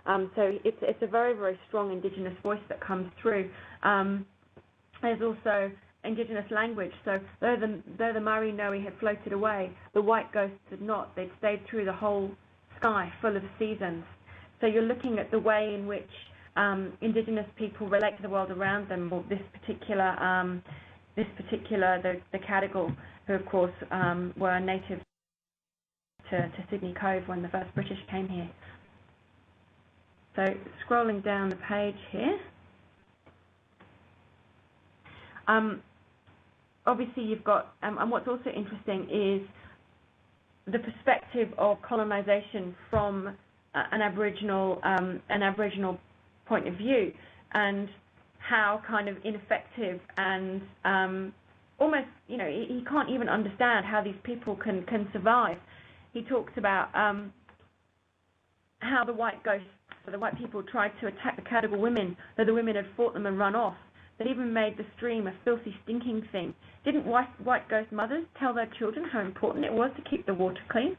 Um, so it's, it's a very, very strong Indigenous voice that comes through. Um, there's also Indigenous language. So though the, though the Mari Nawi had floated away, the white ghosts had not. They'd stayed through the whole sky full of seasons. So you're looking at the way in which um, Indigenous people relate to the world around them, or this particular, um, this particular the, the Cadigal, who of course um, were native to, to Sydney Cove when the first British came here. So scrolling down the page here. Um, obviously you've got, um, and what's also interesting is the perspective of colonization from an Aboriginal, um, an Aboriginal point of view, and how kind of ineffective and um, almost, you know, he, he, can't even understand how these people can, can survive he talks about um, how the white ghosts, the white people tried to attack the Cadigal women, though the women had fought them and run off. That even made the stream a filthy, stinking thing. Didn't white, white ghost mothers tell their children how important it was to keep the water clean?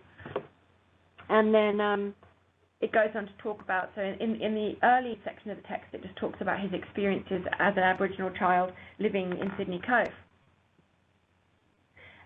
And then um, it goes on to talk about, so in, in the early section of the text, it just talks about his experiences as an Aboriginal child living in Sydney Cove.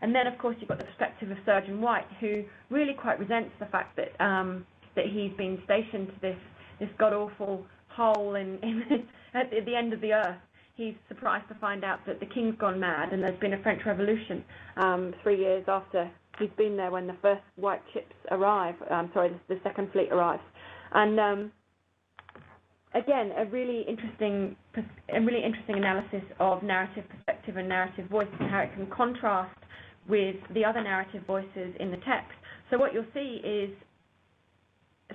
And then, of course, you've got the perspective of Surgeon White, who really quite resents the fact that um, that he's been stationed to this this god awful hole in, in at the end of the earth. He's surprised to find out that the king's gone mad and there's been a French Revolution um, three years after he's been there when the first white ships arrive. Um, sorry, the, the, second fleet arrives, and um, again, a really interesting, a really interesting analysis of narrative perspective and narrative voice and how it can contrast with the other narrative voices in the text. So what you'll see is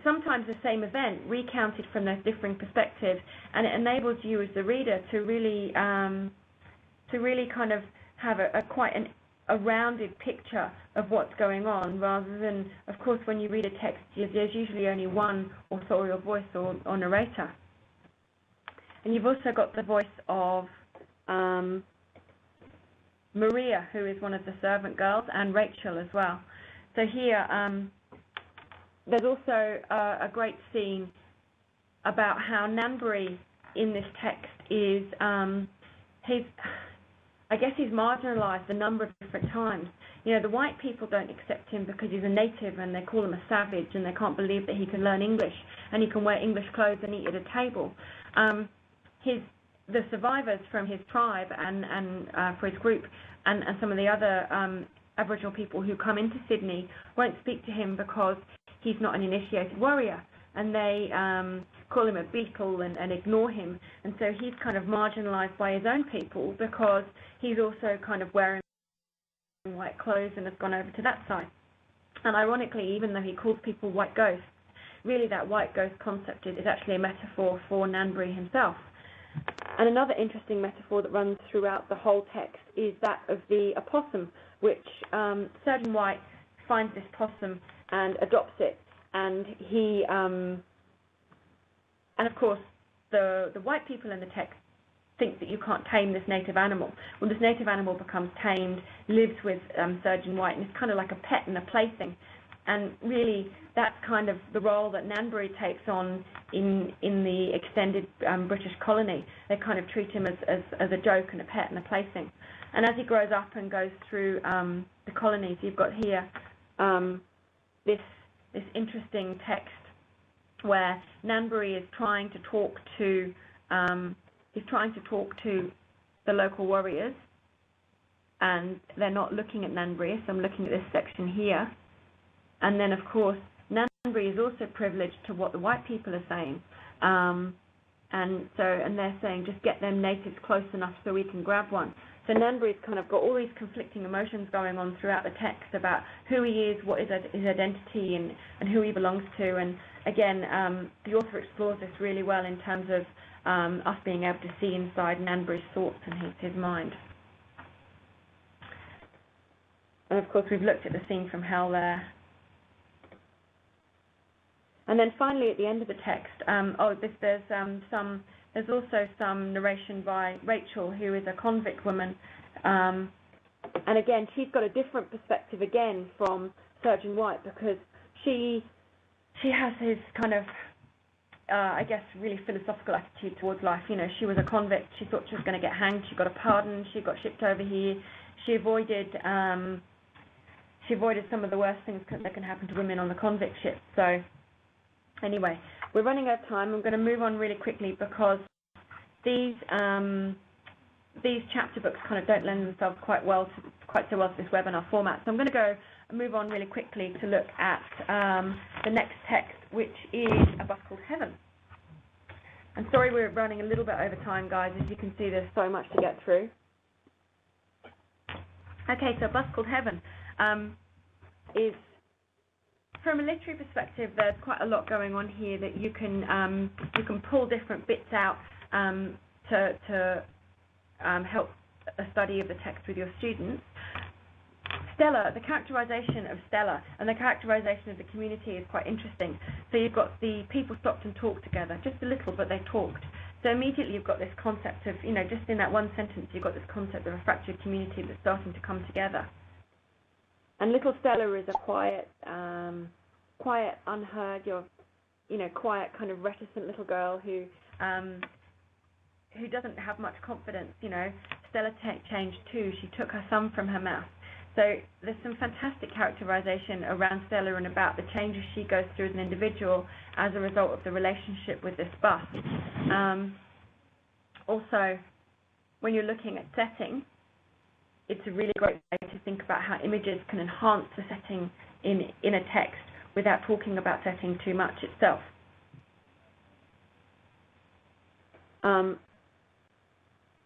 sometimes the same event recounted from those differing perspectives, and it enables you as the reader to really um, to really kind of have a, a quite an, a rounded picture of what's going on, rather than, of course, when you read a text, there's usually only one authorial voice or, or narrator. And you've also got the voice of um, Maria, who is one of the servant girls, and Rachel as well. So here, um, there's also a, a, great scene about how Nanberry in this text is, um, he's, I guess he's marginalized a number of different times. You know, the white people don't accept him because he's a native and they call him a savage and they can't believe that he can learn English and he can wear English clothes and eat at a table. Um, his the survivors from his tribe and, and uh, for his group and, and some of the other um, Aboriginal people who come into Sydney won't speak to him because he's not an initiated warrior, and they um, call him a beetle and, and ignore him. And so he's kind of marginalised by his own people because he's also kind of wearing white clothes and has gone over to that side. And ironically, even though he calls people white ghosts, really that white ghost concept is, is actually a metaphor for Nanberry himself. And another interesting metaphor that runs throughout the whole text is that of the opossum, which um, Surgeon White finds this possum and adopts it, and he, um, and of course, the the white people in the text think that you can't tame this native animal. Well, this native animal becomes tamed, lives with um, Surgeon White, and it's kind of like a pet and a plaything. And really, that's kind of the role that Nanberry takes on in in the extended um, British colony. They kind of treat him as, as, as a joke and a pet and a plaything. And as he grows up and goes through um, the colonies, you've got here um, this this interesting text where Nanberry is trying to talk to um, he's trying to talk to the local warriors, and they're not looking at Nanberry. So I'm looking at this section here, and then of course Nanberry is also privileged to what the white people are saying. Um, and so, and they're saying just get them natives close enough so we can grab one. So Nanberry's kind of got all these conflicting emotions going on throughout the text about who he is, what is his identity, and, and who he belongs to. And again, um, the author explores this really well in terms of um, us being able to see inside Nanberry's thoughts and his, his mind. And of course, we've looked at the scene from hell there. And then finally, at the end of the text, um, oh, this, there's um, some. There's also some narration by Rachel, who is a convict woman, um, and again, she's got a different perspective again from Surgeon White because she she has his kind of uh, I guess, really philosophical attitude towards life. You know, she was a convict. She thought she was going to get hanged. She got a pardon. She got shipped over here. She avoided um, she avoided some of the worst things that can happen to women on the convict ship. So Anyway, we're running out of time. I'm going to move on really quickly because these um, these chapter books kind of don't lend themselves quite well to, quite so well to this webinar format. So I'm going to go move on really quickly to look at um, the next text, which is A Bus Called Heaven. I'm sorry we're running a little bit over time, guys. As you can see, there's so much to get through. Okay, so A Bus Called Heaven um, is from a literary perspective, there's quite a lot going on here that you can um, you can pull different bits out um, to, to um, help a study of the text with your students. Stella, the characterization of Stella and the characterization of the community is quite interesting. So you've got the people stopped and talked together, just a little, but they talked. So immediately you've got this concept of, you know, just in that one sentence, you've got this concept of a fractured community that's starting to come together. And little Stella is a quiet, um, quiet, unheard, you know, quiet, kind of reticent little girl who, um, who doesn't have much confidence. You know, Stella changed too. She took her thumb from her mouth. So there's some fantastic characterization around Stella and about the changes she goes through as an individual as a result of the relationship with this bus. Um, also, when you're looking at setting, it's a really great way to think about how images can enhance the setting in, in a text without talking about setting too much itself. Um,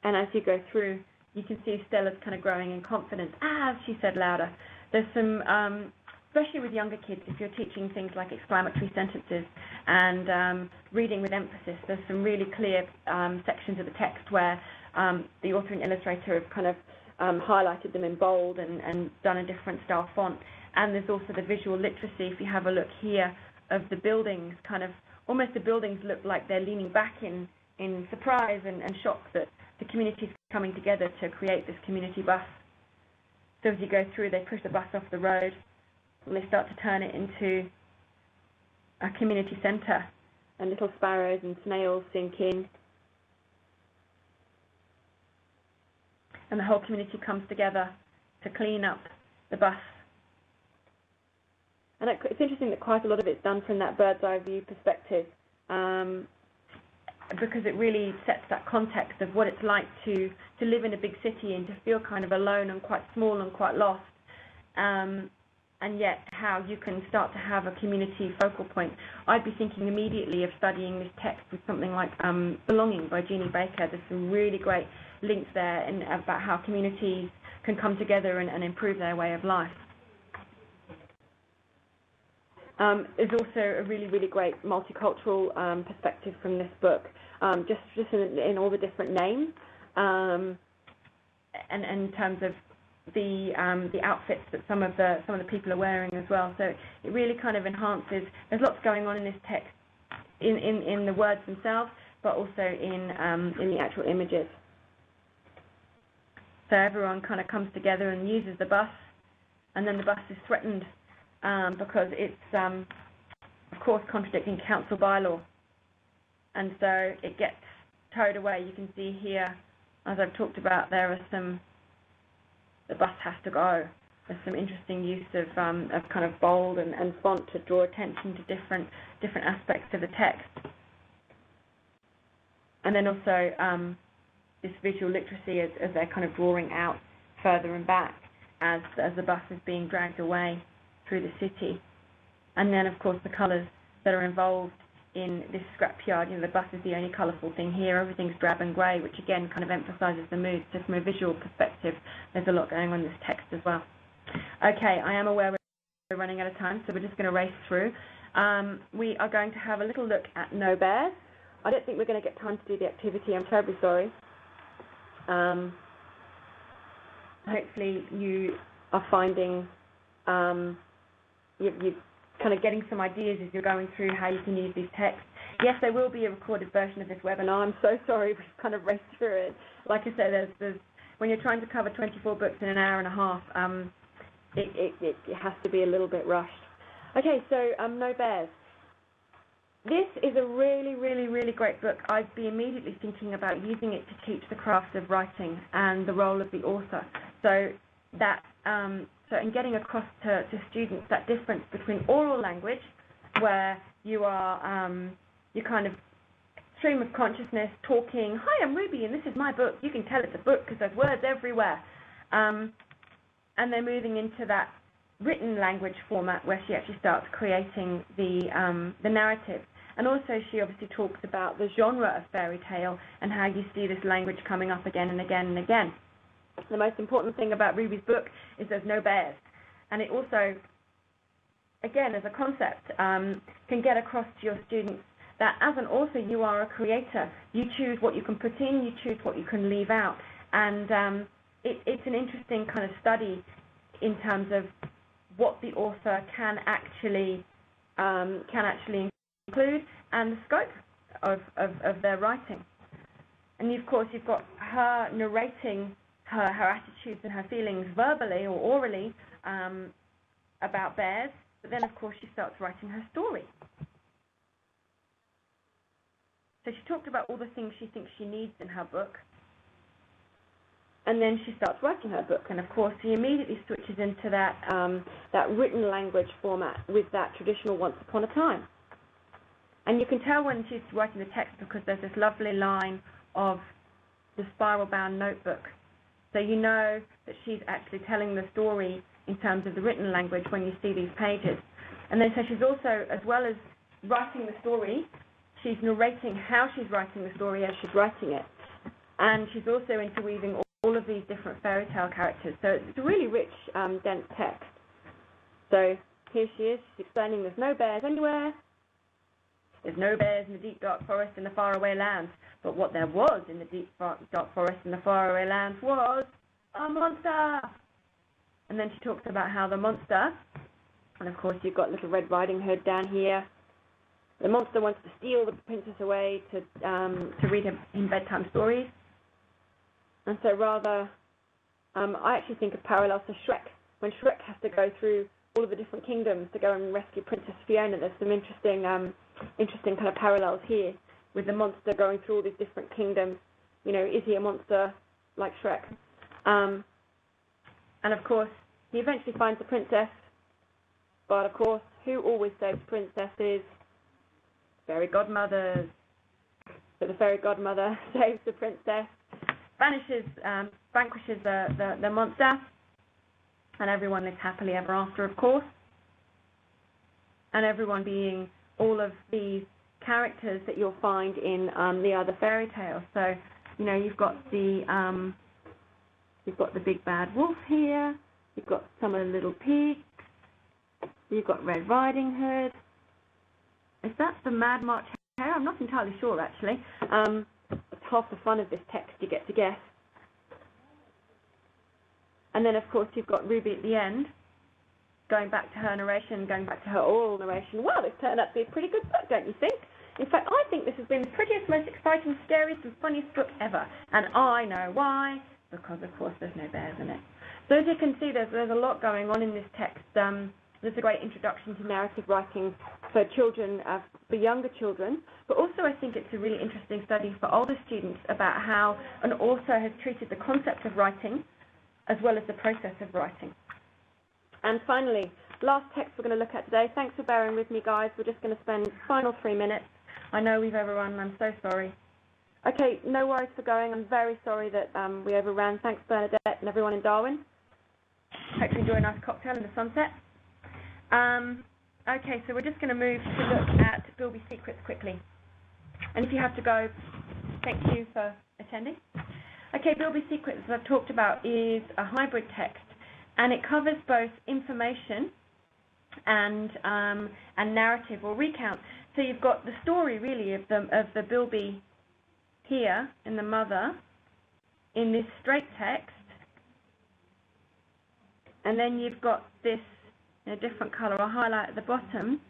and as you go through, you can see Stella's kind of growing in confidence. Ah, she said louder. There's some, um, especially with younger kids, if you're teaching things like exclamatory sentences and um, reading with emphasis, there's some really clear um, sections of the text where um, the author and illustrator have kind of um, highlighted them in bold and, and done a different style font. And there's also the visual literacy, if you have a look here, of the buildings, kind of almost the buildings look like they're leaning back in, in surprise and, and shock that the community is coming together to create this community bus. So as you go through, they push the bus off the road and they start to turn it into a community centre. And little sparrows and snails sink in. And the whole community comes together to clean up the bus. And it's interesting that quite a lot of it's done from that bird's eye view perspective. Um, because it really sets that context of what it's like to to live in a big city and to feel kind of alone and quite small and quite lost. um, and yet how you can start to have a community focal point. I'd be thinking immediately of studying this text with something like um, Belonging by Jeannie Baker. There's some really great links there and about how communities can come together and, and improve their way of life. Um, there's also a really, really great multicultural um, perspective from this book, um, just just in, in, all the different names, um, and, and, in terms of the um, the outfits that some of the some of the people are wearing as well. So it really kind of enhances. There's lots going on in this text, in in, in the words themselves, but also in um, in the actual images. So everyone kind of comes together and uses the bus, and then the bus is threatened um, because it's, um, of course, contradicting council bylaw. And so it gets towed away. You can see here, as I've talked about, there are some, the bus has to go. There's some interesting use of, um, of kind of bold and, and font to draw attention to different, different aspects of the text. And then also um, this visual literacy as, as they're kind of drawing out further and back as, as the bus is being dragged away through the city. And then, of course, the colours that are involved in this scrapyard. You know, the bus is the only colourful thing here. Everything's drab and grey, which again kind of emphasises the mood. So from a visual perspective, there's a lot going on in this text as well. Okay, I am aware we're running out of time, so we're just going to race through. Um, we are going to have a little look at No Bears. I don't think we're going to get time to do the activity. I'm terribly sorry. Um, hopefully you are finding um, you, you kind of getting some ideas as you're going through how you can use these texts. Yes, there will be a recorded version of this webinar. I'm so sorry we've kind of raced through it. Like I said, there's, there's, when you're trying to cover 24 books in an hour and a half, um, it, it, it, it, has to be a little bit rushed. Okay, so um, No Bears. This is a really, really, really great book. I'd be immediately thinking about using it to teach the craft of writing and the role of the author. So that um, so in getting across to, to students that difference between oral language, where you are um, you kind of stream of consciousness talking, hi, I'm Ruby, and this is my book. You can tell it's a book because there's words everywhere. Um, and then moving into that written language format where she actually starts creating the um, the narrative. And also she obviously talks about the genre of fairy tale and how you see this language coming up again and again and again. The most important thing about Ruby's book is there's no bears. And it also, again, as a concept, um, can get across to your students that as an author, you are a creator. You choose what you can put in, you choose what you can leave out. And um, it, it's an interesting kind of study in terms of what the author can actually um, can actually include and the scope of, of, of their writing. And of course, you've got her narrating her, her attitudes and her feelings verbally or orally um, about bears, but then of course she starts writing her story. So she talked about all the things she thinks she needs in her book, and then she starts writing her book, and of course she immediately switches into that um, that written language format with that traditional once upon a time. And you can tell when she's writing the text because there's this lovely line of the spiral bound notebook so you know that she's actually telling the story in terms of the written language when you see these pages. And then so she's also, as well as writing the story, she's narrating how she's writing the story as she's writing it. And she's also interweaving all, of these different fairy tale characters. So it's a really rich, um, dense text. So here she is, she's explaining there's no bears anywhere. There's no bears in the deep dark forest in the faraway lands. But what there was in the deep dark forest in the faraway lands was a monster. And then she talks about how the monster, and of course you've got Little Red Riding Hood down here. The monster wants to steal the princess away to um, to read him, him bedtime stories. And so rather, um, I actually think of parallels to Shrek. When Shrek has to go through all of the different kingdoms to go and rescue Princess Fiona, there's some interesting um, interesting kind of parallels here with the monster going through all these different kingdoms. You know, is he a monster like Shrek? Um, and of course, he eventually finds the princess. But of course, who always saves princesses? Fairy godmothers. So the fairy godmother saves the princess, um, vanquishes the, the, the monster, and everyone lives happily ever after, of course, and everyone being all of these characters that you'll find in um, the other fairy tales. So, you know, you've got the um, you've got the big bad wolf here. You've got some of the little pigs. You've got Red Riding Hood. Is that the Mad March Hare? I'm not entirely sure, actually. Um, it's half the fun of this text you get to guess. And then, of course, you've got Ruby at the end, going back to her narration, going back to her oral narration. Wow, this turned out to be a pretty good book, don't you think? In fact, I think this has been the prettiest, most exciting, scariest, and funniest book ever. And I know why, because, of course, there's no bears in it. So as you can see, there's, there's a lot going on in this text. Um, there's a great introduction to narrative writing for children, uh, for younger children, but also I think it's a really interesting study for older students about how an author has treated the concept of writing as well as the process of writing. And finally, last text we're going to look at today. Thanks for bearing with me, guys. We're just going to spend final three minutes. I know we've overrun. I'm so sorry. Okay, no worries for going. I'm very sorry that um, we overran. Thanks, Bernadette and everyone in Darwin. Hope you enjoy a nice cocktail in the sunset. Um, okay, so we're just going to move to look at Bilby Secrets quickly. And if you have to go, thank you for attending. Okay, Bilby Secrets, as I've talked about, is a hybrid text, and it covers both information and um, and narrative or recount. So you've got the story really of the of the Bilby here in the mother in this straight text, and then you've got this in a different color, I'll highlight at the bottom.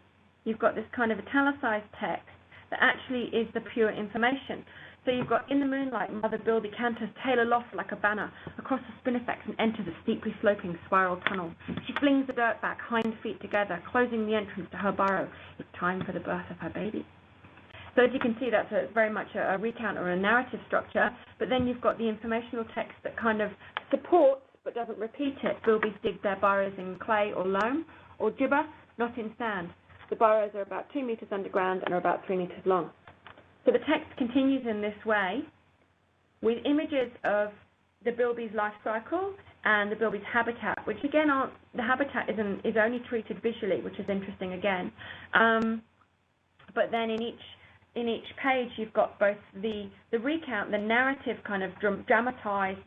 You've got this kind of italicized text that actually is the pure information. So you've got in the moonlight, Mother Bilby canters tail aloft like a banner across the spinifex and enters a steeply sloping spiral tunnel. She flings the dirt back, hind feet together, closing the entrance to her burrow. It's time for the birth of her baby. So as you can see, that's a, very much a, a recount or a narrative structure, but then you've got the informational text that kind of supports but doesn't repeat it. Bilbies dig their burrows in clay or loam, or gibber, not in sand. The burrows are about two metres underground and are about three metres long. So the text continues in this way with images of the bilby's life cycle and the bilby's habitat, which again aren't, the habitat isn't, is only treated visually, which is interesting again. Um, but then in each in each page you've got both the the recount, the narrative kind of dramatized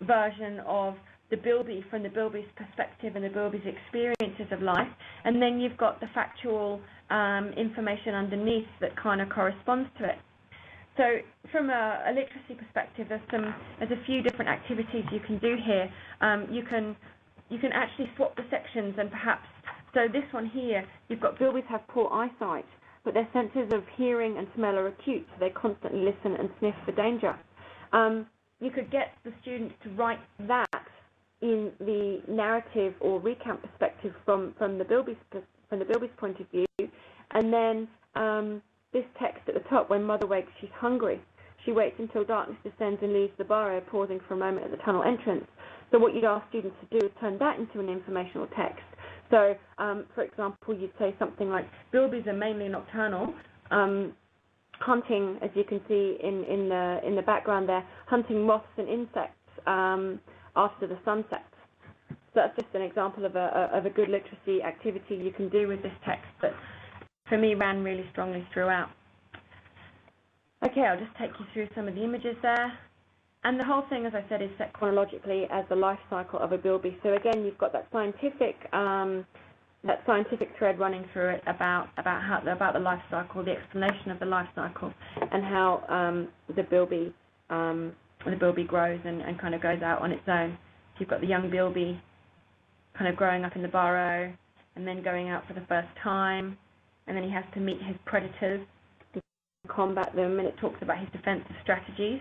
version of the bilby from the bilby's perspective and the bilby's experiences of life, and then you've got the factual um, information underneath that kind of corresponds to it. So from a, a, literacy perspective, there's some there's a few different activities you can do here. Um, you can you can actually swap the sections and perhaps so this one here you've got bilbies have poor eyesight, but their senses of hearing and smell are acute, so they constantly listen and sniff for danger. Um, you could get the students to write that in the narrative or recount perspective from, from the Bilby's from the Bilby's point of view, and then um, this text at the top, when Mother wakes, she's hungry. She waits until darkness descends and leaves the burrow, pausing for a moment at the tunnel entrance. So what you'd ask students to do is turn that into an informational text. So, um, for example, you'd say something like, Bilbies are mainly nocturnal, um, hunting, as you can see in, in, the, in the background there, hunting moths and insects, um, after the sunset. So that's just an example of a, of a good literacy activity you can do with this text that for me ran really strongly throughout. Okay, I'll just take you through some of the images there. And the whole thing, as I said, is set chronologically as the life cycle of a bilby. So again, you've got that scientific um, that scientific thread running through it about about how about the life cycle, the explanation of the life cycle, and how um, the bilby um, the bilby grows and, and kind of goes out on its own. So you've got the young bilby kind of growing up in the burrow and then going out for the first time, and then he has to meet his predators and combat them, and it talks about his defensive strategies.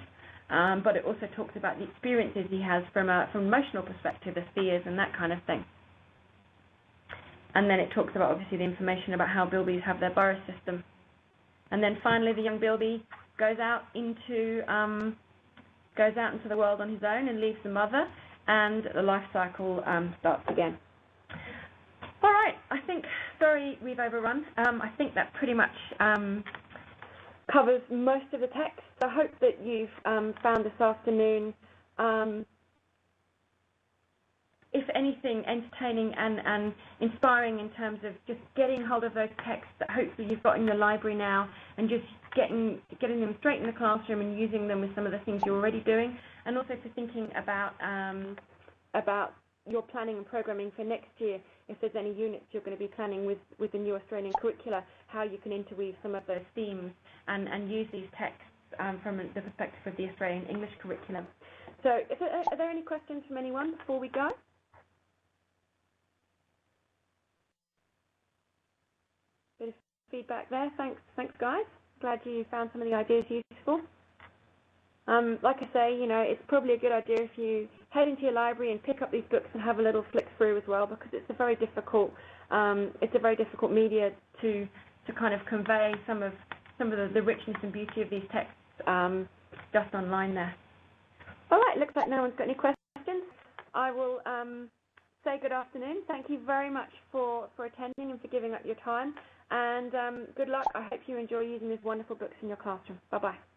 Um, but it also talks about the experiences he has from a from an emotional perspective, the fears and that kind of thing. And then it talks about obviously the information about how bilbies have their burrow system. And then finally, the young bilby goes out into um, goes out into the world on his own and leaves the mother, and the life cycle um, starts again. All right, I think, sorry we've overrun. Um, I think that pretty much um, covers most of the text. I hope that you've um, found this afternoon um, if anything, entertaining and, and inspiring in terms of just getting hold of those texts that hopefully you've got in your library now and just getting getting them straight in the classroom and using them with some of the things you're already doing, and also for thinking about um, about your planning and programming for next year. If there's any units you're going to be planning with, with the new Australian curricula, how you can interweave some of those themes and, and use these texts um, from the perspective of the Australian English curriculum. So, there, are there any questions from anyone before we go? Bit of feedback there. Thanks, thanks, guys. Glad you found some of the ideas useful. Um, like I say, you know, it's probably a good idea if you head into your library and pick up these books and have a little flick through as well, because it's a very difficult, um, it's a very difficult media to to kind of convey some of some of the, the richness and beauty of these texts um, just online there. All right, looks like no one's got any questions. I will um, say good afternoon. Thank you very much for, for attending and for giving up your time. And um, good luck. I hope you enjoy using these wonderful books in your classroom. Bye-bye.